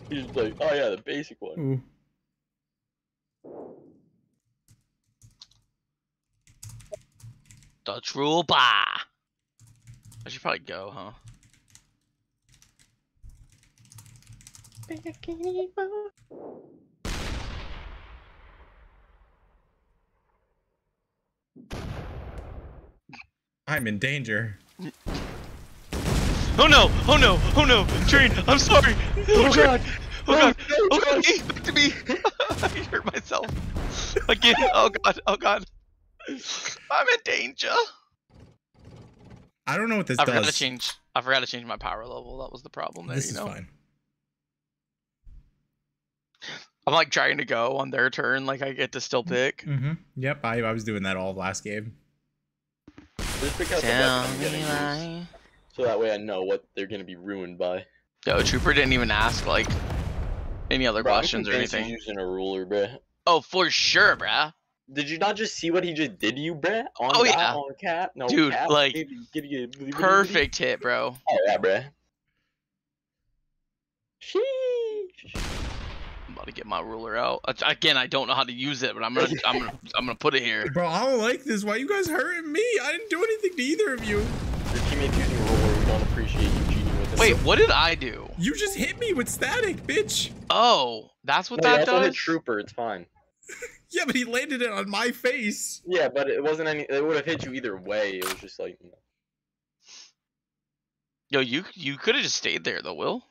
He's like, oh yeah, the basic one. Ooh. The trooper. I should probably go, huh? I'm in danger. Oh no! Oh no! Oh no! Train! I'm sorry! Oh, oh god! Oh god! Oh god! Hey, back to me! I hurt myself. Again! Oh god! Oh god! I'm in danger! I don't know what this I forgot to change. I forgot to change my power level. That was the problem there. This you is fine. I'm like trying to go on their turn. Like I get to still pick. Mm-hmm. Yep, I, I was doing that all of last game. Just because of that, I'm getting used, so that way I know what they're gonna be ruined by. Yo, Trooper didn't even ask like any other Bro, questions or anything. He's using a ruler, bruh. Oh, for sure, bruh. Did you not just see what he just did to you, bruh? On Oh, that, yeah. on cap, no Dude, cap, like, giddy, giddy, giddy, giddy, giddy. Perfect hit, bro. Oh yeah, bruh. Sheesh. I'm about to get my ruler out. Again, I don't know how to use it, but I'm gonna, I'm gonna, I'm gonna put it here. Bro, I don't like this. Why you guys hurting me? I didn't do anything to either of you. Your teammates using a ruler. We don't appreciate you cheating with it. Wait, what did I do? You just hit me with static, bitch. Oh, that's what no, you that also hit does. trooper. It's fine. Yeah, but he landed it on my face. Yeah, but it wasn't any. It would have hit you either way. It was just like. Yo, you, you could have just stayed there though, Will.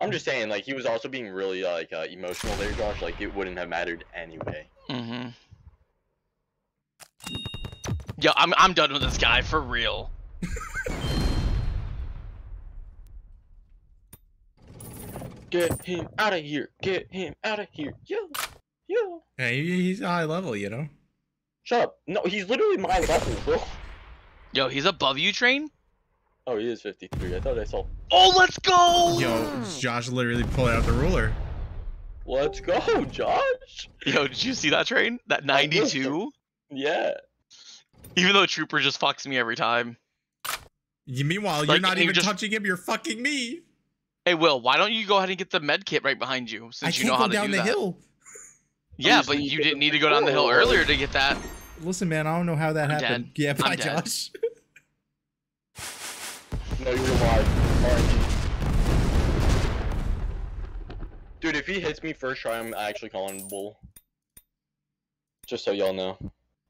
I'm just saying, like he was also being really like uh, emotional there, Josh. Like it wouldn't have mattered anyway. Mm-hmm. Yo, I'm, I'm done with this guy for real. Get him out of here! Get him out of here! Yo, yo. Yeah, he- he's high level, you know. Shut up! No, he's literally my level, bro. Yo, he's above you, train. Oh, he is 53. I thought I saw. Oh, let's go. Yo, Josh literally pulling out the ruler. Let's go, Josh. Yo, did you see that train? That 92. Yeah. Even though Trooper just fucks me every time. You, meanwhile, Like, you're not even just- touching him. You're fucking me. Hey, Will, why don't you go ahead and get the med kit right behind you I since you can't know how go to down the hill. Yeah, but you you did didn't need to go down the hill earlier to get that. Listen, man, I don't know how that I'm happened. dead. Yeah, I'm bye, dead. Josh. No, you're alive. RNG. Dude, if he hits me first try, I'm actually calling him bull. Just so y'all know.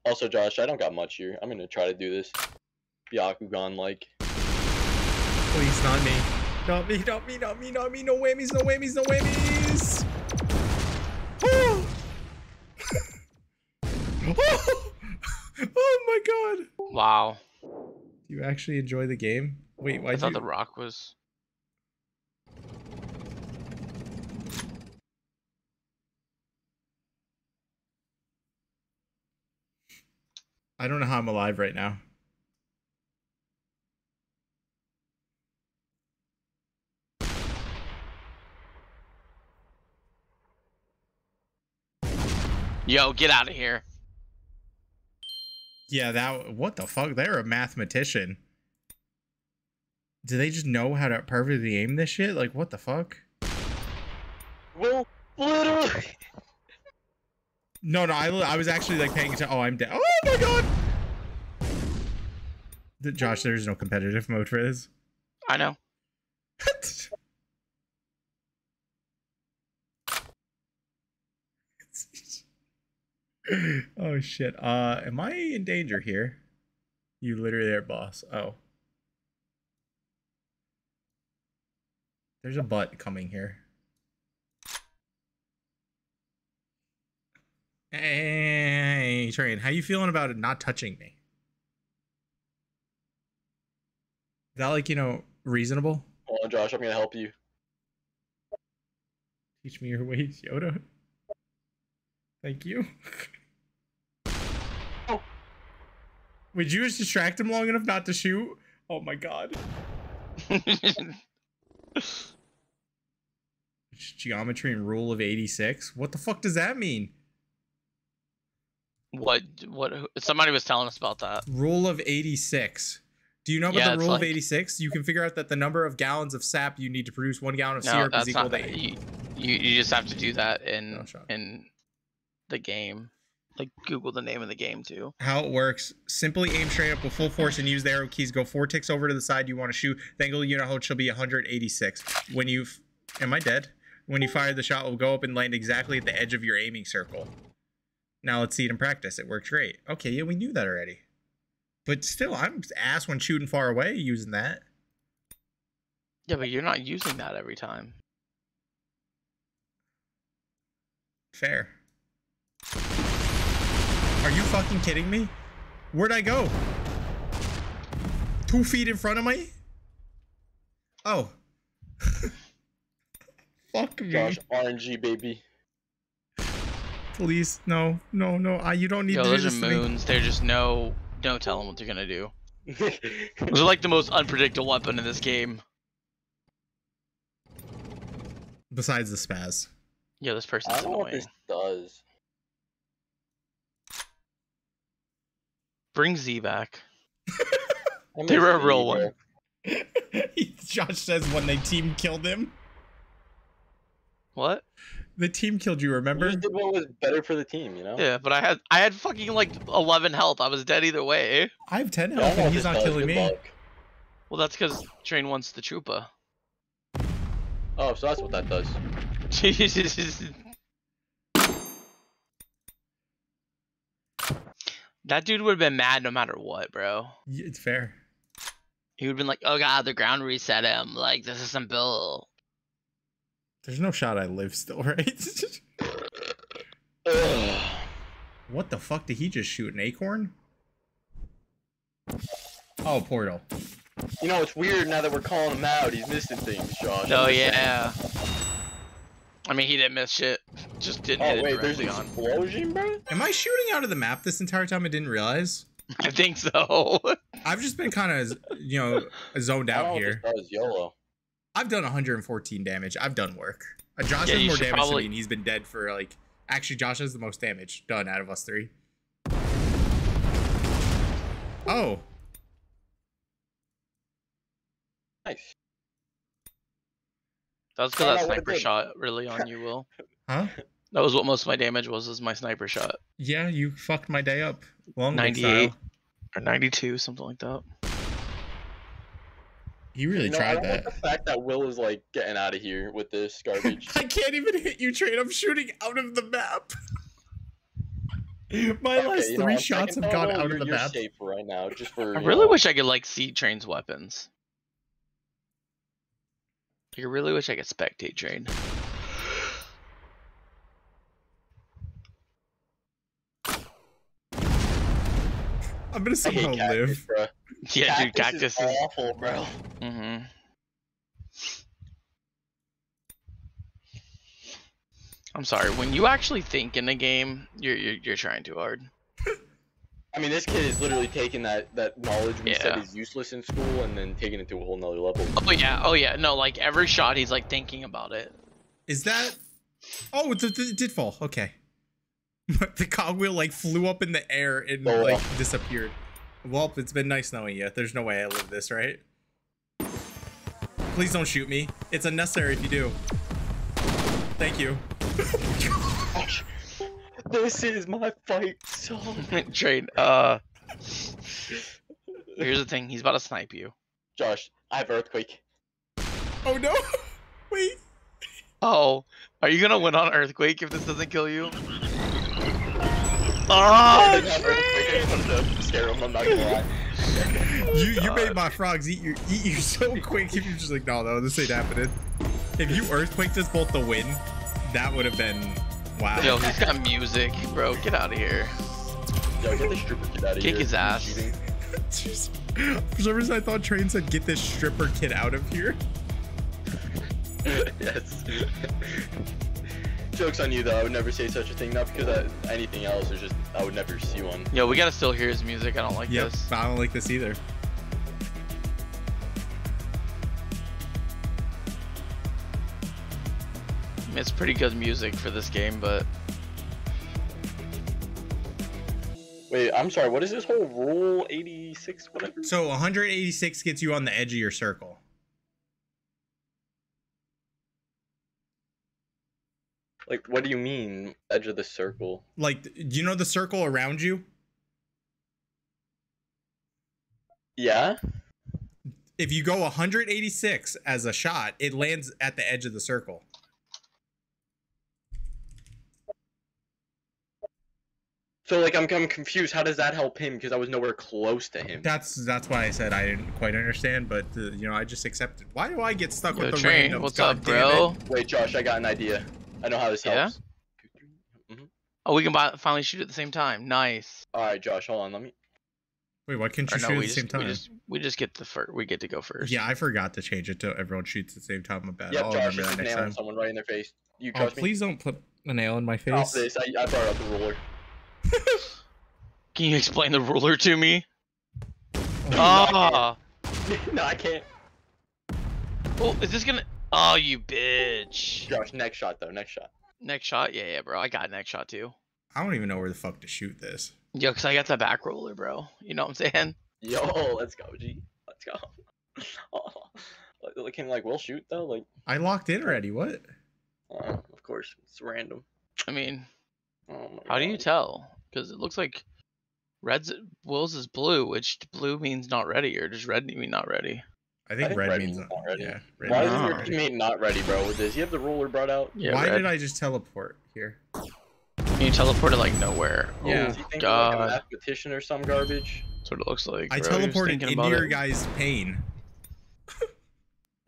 Also, Josh, I don't got much here. I'm gonna try to do this. Byakugan like. Please, not me. Not me, not me, not me, not me. No whammies, no whammies, no whammies. oh oh my god. Wow. Do you actually enjoy the game? Wait, why I thought you... the rock was. I don't know how I'm alive right now. Yo, get out of here. Yeah, that what the fuck? They're a mathematician. Do they just know how to perfectly aim this shit? Like what the fuck? Will literally. No, no, I, I was actually like paying attention. Oh, I'm dead. Oh my god! The- Josh, there's no competitive mode for this. I know. oh shit. Uh am I in danger here? You literally are boss. Oh. There's a butt coming here. Hey, Train, how you feeling about it not touching me? Is that like, you know, reasonable? Hold on, Josh. I'm gonna help you. Teach me your ways, Yoda. Thank you. Oh. Would you just distract him long enough not to shoot? Oh my god. Geometry and rule of 86? What the fuck does that mean? what? What? Somebody was telling us about that. Rule of 86. Do you know about Yeah, the rule of 86? You can figure out that the number of gallons of sap you need to produce one gallon of No, syrup is equal to eight. You, you you just have to do that in Oh, shut up. in the game. Like Google the name of the game too. how it works. Simply aim straight up with full force and use the arrow keys. Go four ticks over to the side you want to shoot. The angle unit hold shall be 186. When you, f- am I dead? When you fire, the shot will go up and land exactly at the edge of your aiming circle. Now let's see it in practice. It worked great. Okay, yeah, we knew that already. But still, I'm ass when shooting far away using that. Yeah, but you're not using that every time. Fair. Are you fucking kidding me? Where'd I go? Two feet in front of me? Oh. Fuck me. Josh, RNG baby. Please, no, no, no. I, you don't need Yo, to do those are this to me. moons. They're just no. Don't tell them what they're gonna do. Those are like the most unpredictable weapon in this game. Besides the spaz. Yeah, this person's I don't know what this does. Bring Z back. They were a real Lee, one. Josh says when they team killed him. What? The team killed you, You remember? just did what was better for the team, you know? Yeah, but I had I had fucking like 11 health. I was dead either way. I have 10 Yeah, I know health and he's not killing me. luck. Well, that's because Train wants the troopa. Oh, so that's what that does. Jesus. that dude would have been mad no matter what, bro. Y- It's fair. He would have been like, "Oh god, the ground reset him. Like this is some bill." There's no shot I live still, right? What the fuck did he just shoot? An acorn? Oh, portal. You know, it's weird now that we're calling him out. He's missing things, Josh. Oh I'm just saying. yeah. I mean, he didn't miss shit. Just didn't Oh hit it wait, there's an on. explosion, bro. Am I shooting out of the map this entire time? I didn't realize. I think so. I've just been kind of, you know, zoned out here. What this does, YOLO. I've done 114 damage. I've done work. Uh, Josh Yeah, has more should damage than probably- me, and he's been dead for like. Actually, Josh has the most damage done out of us three. Oh, Nice. That was because that sniper shot really on you, Will. huh? That was what most of my damage was. Was my sniper shot. Yeah, you fucked my day up. Long 98 style. or 92, something like that. You really You know, I tried don't like that. the fact that Will is like getting out of here with this garbage. I can't even hit you, Train. I'm shooting out of the map. My Okay, last you know, three shots have gone out of the map. safe right now, just for. I really know- wish I could like see Train's weapons. I really wish I could spectate Train. I'm gonna I somehow hate cactus, live. bro. Yeah, dude, cactus is is. awful, bro. Mm-hmm. I'm sorry. When you actually think in a game, you're you're, you're trying too hard. I mean, this kid is literally taking that that knowledge we said is useless in school and then taking it to a whole nother level. Oh yeah, oh yeah. No, like every shot, he's like thinking about it. Is that? Oh, it, it, it did fall. Okay. the cogwheel like flew up in the air and Oh, like disappeared. Well, it's been nice knowing you. There's no way I live this, right? Please don't shoot me. It's unnecessary if you do. Thank you. Gosh, this is my fight song. Train. Uh. Here's the thing. He's about to snipe you. Josh, I have earthquake. Oh no! Wait. Oh, are you gonna win on earthquake if this doesn't kill you? Oh, I Oh, didn't have earthquake. I just wanted to scare him. I'm not gonna lie. You you oh, made my frogs eat you eat you so quick. You're just like, no, no, this ain't happening. If you earthquaked us both to win, that would have been wow. Yo, he's got music, bro. Get out of here. Yo, get the stripper kid out of Kick here. his ass. Just- For some reason, I thought Train said, "Get this stripper kid out of here." yes. Jokes on you though. I would never say such a thing. Not because of anything else. It's just I would never see one. Yo, we gotta still hear his music. I don't like Yep, this. I don't like this either. I mean, it's pretty good music for this game, but Wait, I'm sorry. What is this whole rule 86 whatever? So 186 gets you on the edge of your circle. Like, what do you mean edge of the circle? Like, do you know the circle around you? Yeah. If you go 186 as a shot, it lands at the edge of the circle. So like, I'm I'm confused. How does that help him? Because I was nowhere close to him. That's that's why I said I didn't quite understand, but uh, you know I just accepted. Why do I get stuck Yo, with the Train, randoms? what's God up, damn it. bro? Wait, Josh, I got an idea. I know how this Yeah? helps. Oh, we can buy, finally shoot at the same time. Nice. All right, Josh, hold on. Let me. Wait, why can't you Or no, shoot at the just, same time? we just we just get the first. We get to go first. Yeah, I forgot to change it to everyone shoots at the same time. My bad. Yep, I'll Josh, remember this that is next nailing time. someone right in their face. You Oh, trust me? please don't put a nail in my Stop face. this. I, I brought up the ruler. Can you explain the ruler to me? No, I Ah. no, I can't. Oh, is this gonna? Oh, you bitch. Josh, next shot though. Next shot. Next shot. Yeah, yeah, bro. I got next shot too. I don't even know where the fuck to shoot this. Yo, cause I got the back roller, bro. You know what I'm saying? Yo, let's go, G. Let's go. Oh, like, like him, like, we'll shoot though. Like, I locked in already. What? uh, of course, it's random. I mean, Oh my how do you tell? Because it looks like Red's Will's is blue, which blue means not ready, or does red mean not ready? I think, think red, red means means not ready. Yeah. Red Why is not your teammate not ready, bro? Does he have the ruler brought out? Yeah, Why red. did I just teleport here? You teleported like nowhere. Oh, yeah. Does he think God. Like a mathematician or some garbage? That's what it looks like. I bro. Teleported into your it. guy's pain.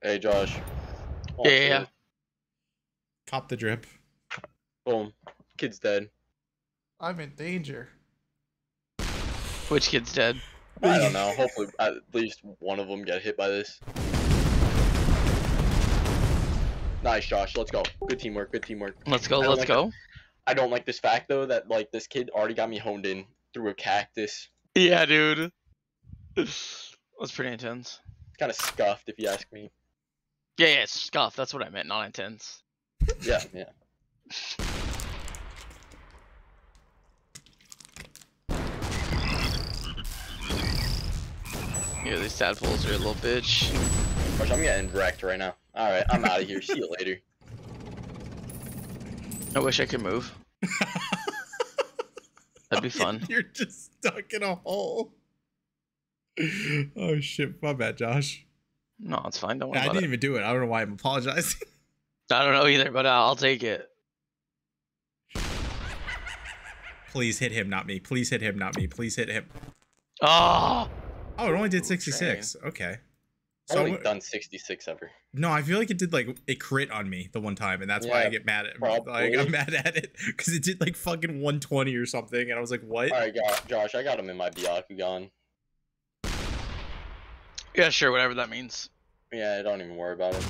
Hey, Josh. Oh, Yeah, yeah, yeah. Cop the drip. Boom. Kid's dead. I'm in danger. Which kid's dead? I don't know. Hopefully, at least one of them get hit by this. Nice, Josh. Let's go. Good teamwork. Good teamwork. Let's go. Let's like go. I don't like this fact though that like this kid already got me honed in through a cactus. Yeah, dude. That's pretty intense. Kind of scuffed, if you ask me. Yeah, yeah, it's scuff. That's what I meant, not intense. Yeah, yeah. Yeah, these tadpoles are a little bitch. Gosh, I'm getting wrecked right now. All right, I'm out of here. See you later. I wish I could move. That'd be fun. You're just stuck in a hole. Oh shit, my bad, Josh. No, it's fine. Don't worry I didn't it. even do it. I don't know why I'm apologizing. I don't know either, but uh, I'll take it. Please hit him, not me. Please hit him, not me. Please hit him. Oh, Oh, it only did Ooh, 66. Okay. So only what- done 66 ever. No, I feel like it did like it crit on me the one time, and that's why I get mad at probably. like I'm mad at it because it did like fucking 120 or something, and I was like, what? All right, go- Josh, I got him in my Byakugan. Yeah, sure, whatever that means. Yeah, I don't even worry about it.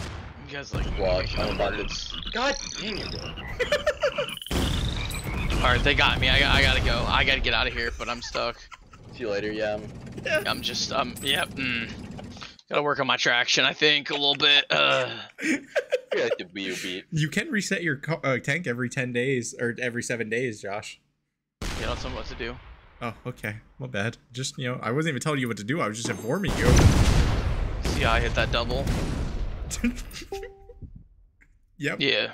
You guys like Watch, I'm about All to. God dang it, All right, they got me. I, I gotta go. I gotta get out of here, but I'm stuck. See you later. Yeah. I'm- I'm just um. Yep. Mm. Gotta work on my traction. I think a little bit. Uh. We have to beat. You can reset your uh, tank every 10 days or every seven days, Josh. Yeah, don't tell what to do. Oh, okay. My bad. Just you know, I wasn't even telling you what to do. I was just informing you. See how I hit that double? yep. Yeah.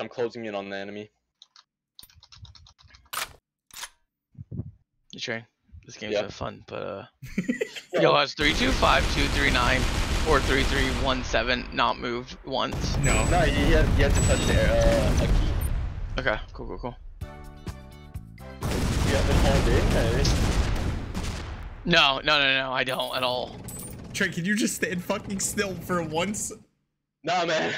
I'm closing in on the enemy. You train. This game's Yep. been fun, but uh. Yo, it's three two five two three nine four three three one seven. Not moved once. No. No, you, you, have, you have to touch the uh, a key. Okay. Cool. Cool. Cool. You haven't honed in. eh? No. No. No. No. I don't at all. Trey, can you just stand fucking still for once? Nah, man.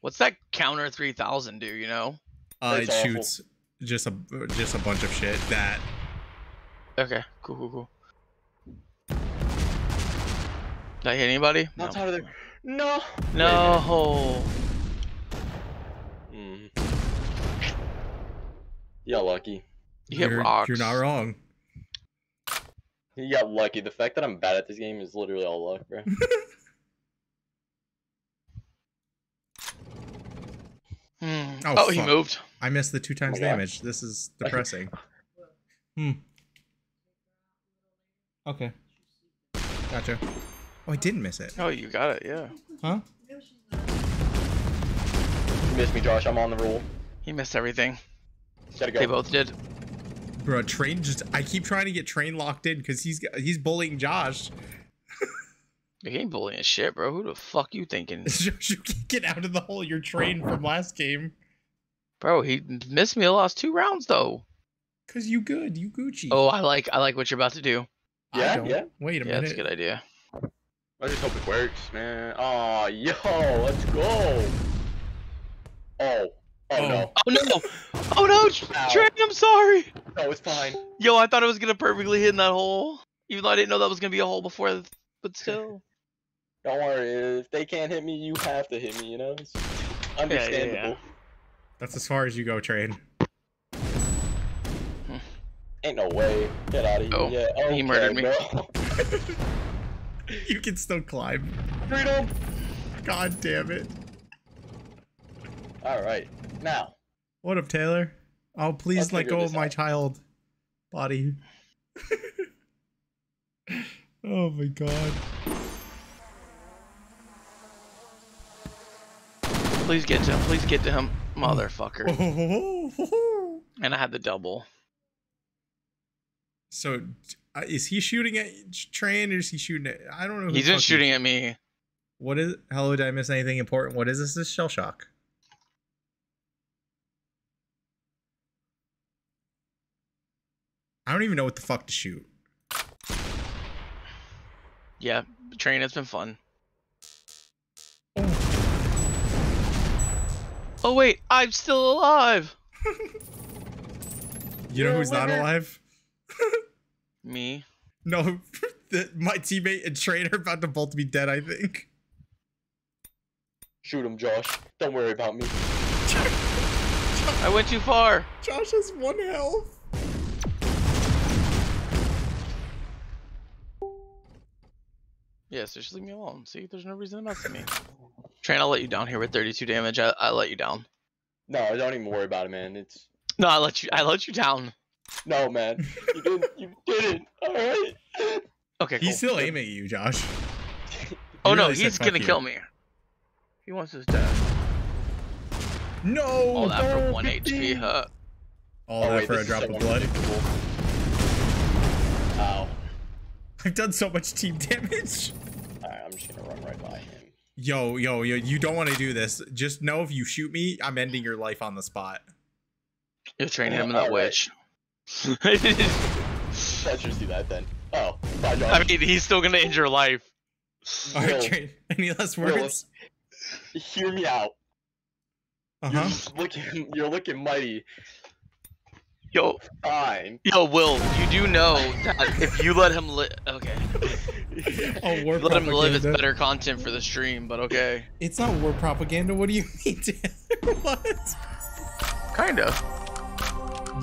What's that counter three thousand do? You know? Uh, it awful. shoots just a just a bunch of shit that Okay. Cool. Cool. Cool. Did I hit anybody? Not no. out of there. No. No. Mm. You got lucky. You hit you're, rocks. you're not wrong. You got lucky. The fact that I'm bad at this game is literally all luck, bro. Hmm. Oh, Oh, he moved. I missed the two times my God. damage. This is depressing. hmm. Okay. Gotcha. Oh, I didn't miss it. Oh, you got it. Yeah. Huh? You missed me, Josh. I'm on the roll. He missed everything. Gotta go. They both did. Bro, train just I keep trying to get train locked in because he's he's bullying Josh. You ain't bullying shit, bro. Who the fuck you thinking? Josh, you can't get out of the hole. Your train from last game. Bro, he missed me the last two rounds though. Cause you good, you Gucci. Oh, I like I like what you're about to do. Yeah, yeah. Wait a Yeah, that's a good idea. I just hope it works, man. Oh, yo, let's go. Oh. Oh, oh. oh. no. Oh no! Oh no, Tr- Ow. Trey, I'm sorry. No, it's fine. Yo, I thought it was gonna perfectly hit in that hole, even though I didn't know that was gonna be a hole before. But still. Don't worry. If they can't hit me, you have to hit me, you know? It's understandable. That's as far as you go, train. Hmm. Ain't no way. Get out of here. Oh, yeah. he murdered me. You can still climb. Freedom. God damn it. All right. Now. What up, Taylor? Oh, please Let's let go of my out. child body. oh my god. Please get to him. Please get to him, motherfucker. And I had the double. So, uh, is he shooting at Train or is he shooting at? I don't know. who He's been shooting at me. What is? Hello, did I miss anything important? What is this? This shell shock. I don't even know what the fuck to shoot. Yeah, train it's been fun. Oh wait, I'm still alive. You know You're who's not alive? Me. No, the, my teammate and trainer are about to both be dead. I think. Shoot him, Josh. Don't worry about me. I went too far. Josh has one health. Yes, just leave me alone. See, there's no reason to mess with me. Train, I'll let you down here with 32 damage. I, I let you down. No, don't even worry about it, man. It's No, I let you. I let you down. no, man. You didn't. You didn't. All right. Okay, cool. He's still aiming at you, Josh. oh He no, really said he's gonna you. kill me. He wants his death. No. All that for one 15. HP, huh? All Oh, that wait, for a drop of blood. unpredictable. Ow. I've done so much team damage. Alright, I'm just gonna run right by him. Yo, yo, yo, you don't want to do this. Just know if you shoot me, I'm ending your life on the spot. You train Yeah, him and that alright. witch. Let's just do that then. Oh, Bye, Josh. I mean, he's still gonna end your life. All right, Will, Train. Any last Will, words? hear me out. Uh You're looking, you're looking mighty Yo, fine. yo, Will, you do know that if you let him live, okay, Oh, war let him live, it's better content for the stream. But okay, It's not war propaganda. What do you mean, Dan? what? kind of,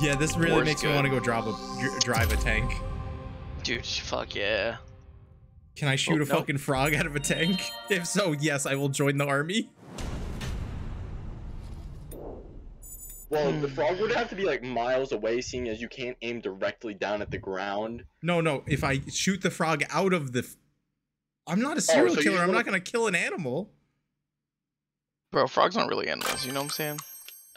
Yeah, this really War's makes me want to go drive a drive a tank. dude. Fuck yeah. Can I shoot Oh, a no. fucking frog out of a tank? If so, yes, I will join the army. Well, the Hmm. frog would have to be like miles away, seeing as you can't aim directly down at the ground. No, no. If I shoot the frog out of the, f- I'm not a serial Oh, so you killer. I'm wanna- not gonna kill an animal. Bro, frogs aren't really animals. You know what I'm saying?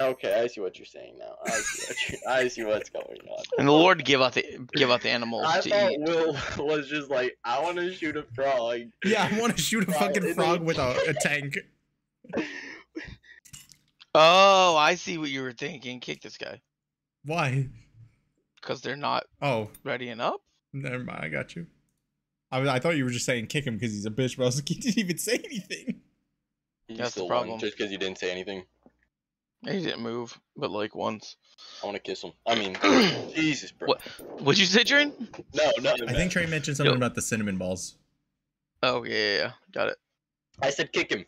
Okay, I see what you're saying now. I see, what you I see what's going on. And the Lord give out the give out the animals I to thought eat. Will was just like, I want to shoot a frog. Yeah, I want to shoot a fucking frog with a, a tank. Oh, I see what you were thinking. Kick this guy Why? because they're not Oh, readying up. never mind. I got you. I, was- I thought you were just saying kick him because he's a bitch, but I was like, he didn't even say anything. You That's the problem. won just because you didn't say anything. He didn't move, but like once. I want to kiss him. I mean, Jesus, bro. What? What'd you say, Train? No, no. I think Trey mentioned something Yo. about the cinnamon balls. Oh yeah, yeah, yeah, got it. I said kick him.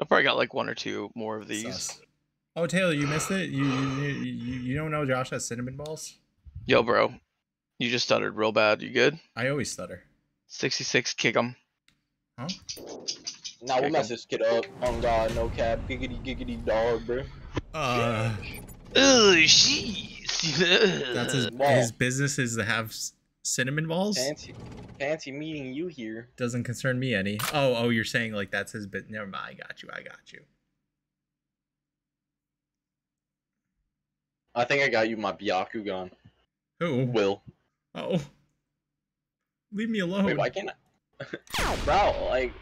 I probably got like one or two more of these. Sus. Oh, Taylor, you missed it. You you, you you don't know Josh has cinnamon balls? Yo, bro, you just stuttered real bad. You good? I always stutter. 66, kick him. Huh? Now we'll Kick mess this kid up. On God, no cap. Giggity, giggity dog, bro. Uh, Oh, jeez. that's his Ball. his business is to have cinnamon balls. Fancy, fancy meeting you here. Doesn't concern me any. Oh, oh, you're saying like that's his bit. Never mind. I got you. I got you. I think I got you my Byakugan. Who? Will. Oh, leave me alone. Wait, why can't I? Bro, like,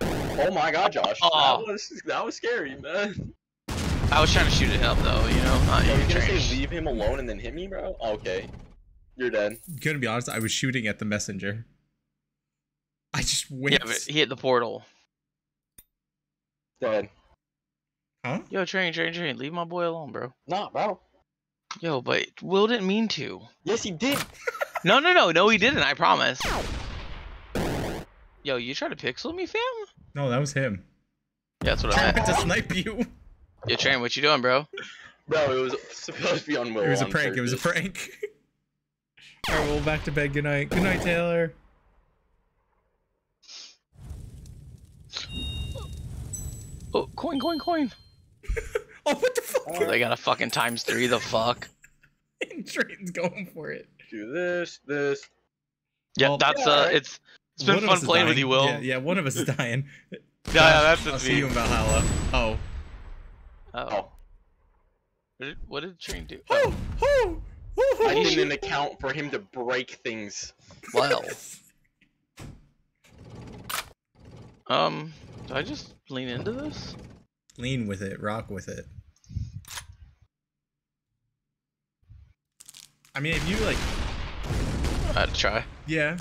oh my God, Josh, Aw. that was that was scary, man. I was trying to shoot at him though, you know, not Yo, you, you gonna say leave him alone and then hit me, bro? Okay, you're dead. Gonna be honest, I was shooting at the messenger. I just Yeah, but he hit the portal. Dead. Huh? Yo, Train, Train, Train, leave my boy alone, bro. Nah, bro. Yo, but Will didn't mean to. Yes, he did. No, no, no, no, he didn't. I promise. Yo, you try to pixel me, fam? No, that was him. Yeah, that's what I I meant. meant to snipe you. Yo, Train, what you doing, bro? Bro, it was supposed to be on Will. It was a on prank. It was a prank. All right, well, back to bed. Good night. Good night, Taylor. Oh, coin, coin, coin. Oh, what the fuck? Oh. They got a fucking times three. The fuck? Train's going for it. Do this, this. Yeah, Well, that's yeah, uh, right. it's it's been One fun us is playing with you, Will. Yeah, yeah, one of us is dying. Yeah, yeah, that's I'll just see you in Valhalla. Oh. Oh. Oh, What did, what did Train do? Oh, oh, oh, I you didn't account for him to break things. Well. Um, do I just lean into this? Lean with it. Rock with it. I mean, if you like, I had to try. yeah.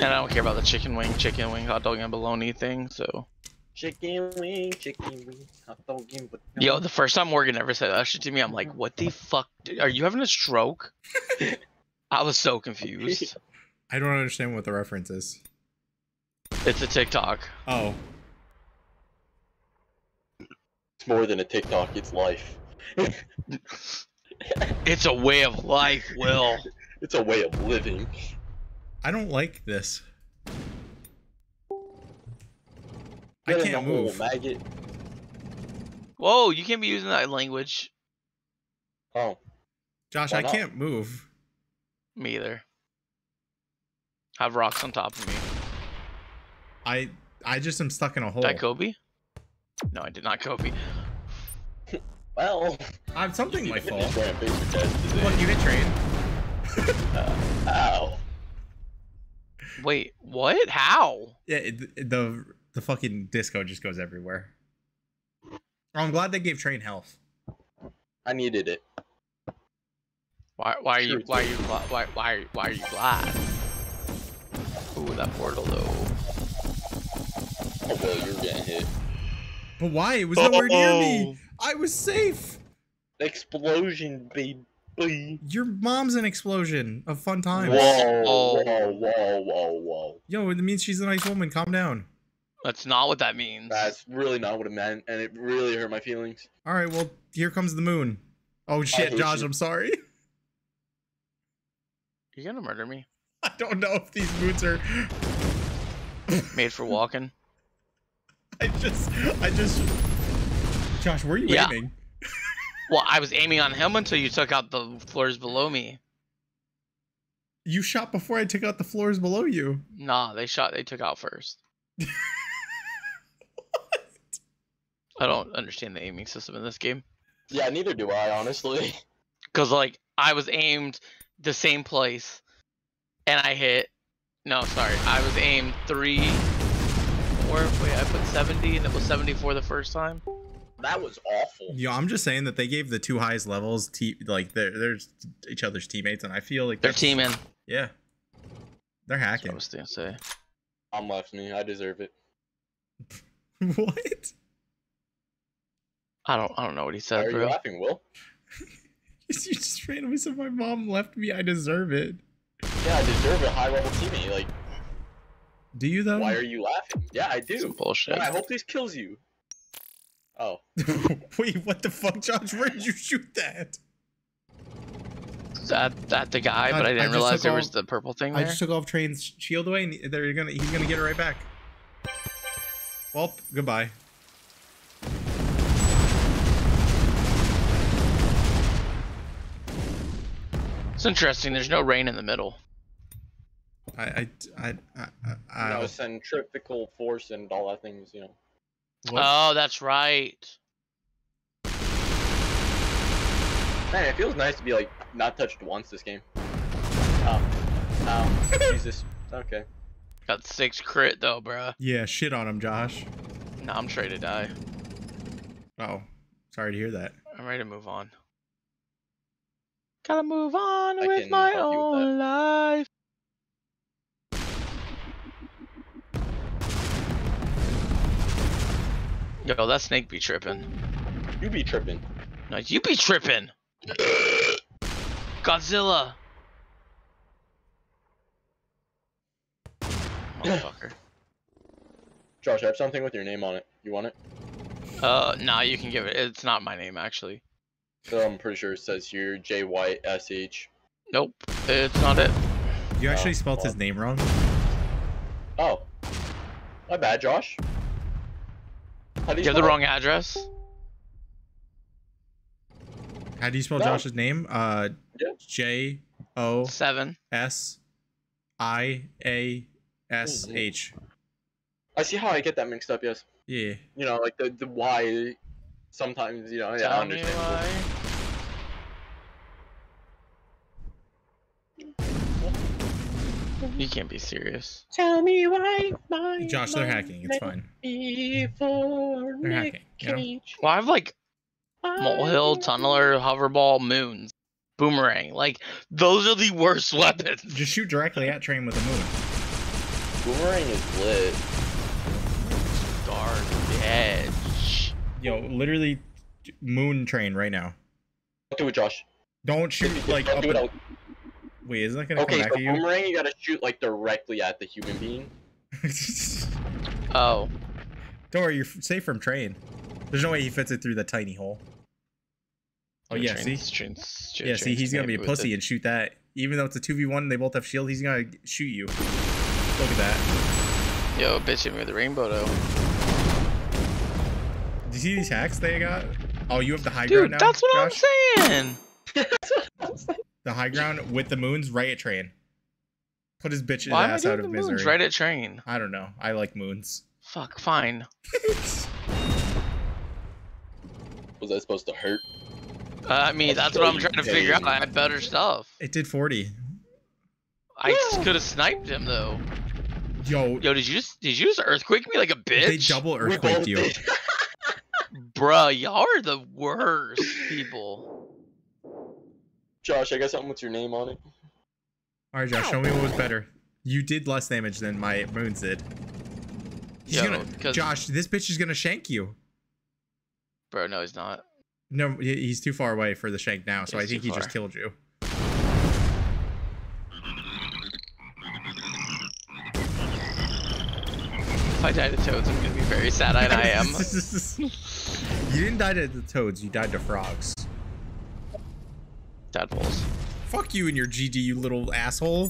And I don't care about the chicken wing, chicken wing, hot dog, and bologna thing. So, Chicken wing, chicken wing, hot dog and but yo, the first time Morgan ever said that shit to me, I'm like, what the fuck? Are you having a stroke? I was so confused. I don't understand what the reference is. It's a TikTok. Oh, It's more than a TikTok. It's life. It's a way of life, Will. It's a way of living. I don't like this. I Get in can't the hole, move. maggot. Whoa, you can't be using that language. Oh, Josh, Why I not? can't move. Me either. Have rocks on top of me. I I just am stuck in a hole. Did I Kobe? No, I did not Kobe. Well. I'm something you might hit fall. this ramp basic test today. What you hit train? Uh, ow. Wait, what? How? Yeah, it, the the fucking disco just goes everywhere. Oh, I'm glad they gave train health. I needed it. Why, why are you, why are you, why, why, are- why are you glad? Ooh, that portal though. Oh, well, you're getting hit. But why? It was nowhere near Oh. me. I was safe. Explosion, baby. Your mom's an explosion of fun times. Whoa, whoa, whoa, whoa, whoa. Yo, it means she's a nice woman. Calm down. That's not what that means. That's really not what it meant, and it really hurt my feelings. All right, well, here comes the moon. Oh shit, Josh, you. I'm sorry. You're gonna murder me. I don't know if these boots are. Made for walking. I just, I just. Josh, where are you Yeah. aiming? Well, I was aiming on him until you took out the floors below me. You shot before I took out the floors below you. Nah, they shot. They took out first. I don't understand the aiming system in this game. Yeah, neither do I, honestly. Cause like I was aimed the same place, and I hit. No, sorry, I was aimed three. Four. wait, I put seventy, and it was seventy-four the first time. That was awful. Yo, I'm just saying that they gave the two highest levels, te- like they're, they're each other's teammates, and I feel like They're teaming. Yeah, they're That's what I hacking. was gonna say. I'm left me. I deserve it. what? I don't. I don't know what he Why said, are you bro. laughing, Will? You just randomly said my mom left me. I deserve it. Yeah, I deserve a high level teammate. Like, Do you though? why are you laughing? Yeah, I do. Some do. bullshit. And I hope this kills you. Oh. Wait, what the fuck, Josh? Where did you shoot that? That that the guy, but I I didn't just realize there all- was the purple thing there. I just took off Train's shield away, and they're gonna he's gonna get it right back. Well, goodbye. It's interesting. There's no rain in the middle. I I I I, I, You know, I centrifugal force and all that things, you know. What? Oh, that's right. Man, it feels nice to be like not touched once this game. Oh. Oh. Jesus. Okay. Got six crit though, bruh. yeah, shit on him, Josh. Now I'm ready to die. Oh, sorry to hear that. I'm ready to move on. Gotta move on I with my help you with own life. Yo, that snake be tripping. You be tripping. No, you be tripping. Godzilla. Motherfucker. Josh, I have something with your name on it. You want it? Uh, nah, you can give it. It's not my name actually. So I'm pretty sure it says here J Y S H. Nope, it's not it. You actually Oh, spelled his name wrong. Oh. My bad, Josh. How do You have the wrong address. How do you spell No. Josh's name? Uh, Yeah. J O Seven. S I A S H. I see how I get that mixed up, yes. Yeah. You know, like the, the Y sometimes, you know, yeah, I Tell me understand. You can't be serious. Tell me why my Josh, they're hacking. It's fine. Before They're hacking, you know? Well, I have like molehill, tunneler, hoverball, moons, boomerang. Like those are the worst weapons. Just shoot directly at train with a moon. Boomerang is lit. Garbage. Yo, literally, moon train right now. Don't it, Josh. Don't shoot like Don't up. do it. and- I'll- Wait, isn't that gonna Okay, come so back at you? Okay, boomerang, you gotta shoot like directly at the human being. Oh, Don't worry, you're safe from train. There's no way he fits it through that tiny hole. Oh yeah, see? Trains- trains- Yeah, see, he's gonna be a pussy it. and shoot that. Even though it's a two v one, they both have shield. He's gonna shoot you. Look at that. Yo, bitch hit me with the rainbow though. Do you see these hacks they got? Oh, you have the high Dude, ground now. that's what Josh? I'm saying. The high ground with the moons right at train. Put his bitch Why am I ass doing out the of moons right at train? I don't know. I like moons. Fuck, fine. Was that supposed to hurt? Uh, I mean, I'll that's what I'm trying to figure out. I had better stuff. It did 40. I Yeah. could have sniped him though. Yo, Yo, did you just did you just earthquake me like a bitch? they double We earthquaked both you. did. Bruh, y'all are the worst people. Josh, I got something with your name on it. All right, Josh, show me what was better. You did less damage than my moons did. He's Yo, gonna, 'cause- Josh, this bitch is gonna shank you. Bro, no, he's not. No, he's too far away for the shank now, so I think too he just killed you. If I die to toads, I'm gonna be very sad, and I am. you didn't die to the toads, you died to frogs. Tadpoles. Fuck you and your GD, you little asshole.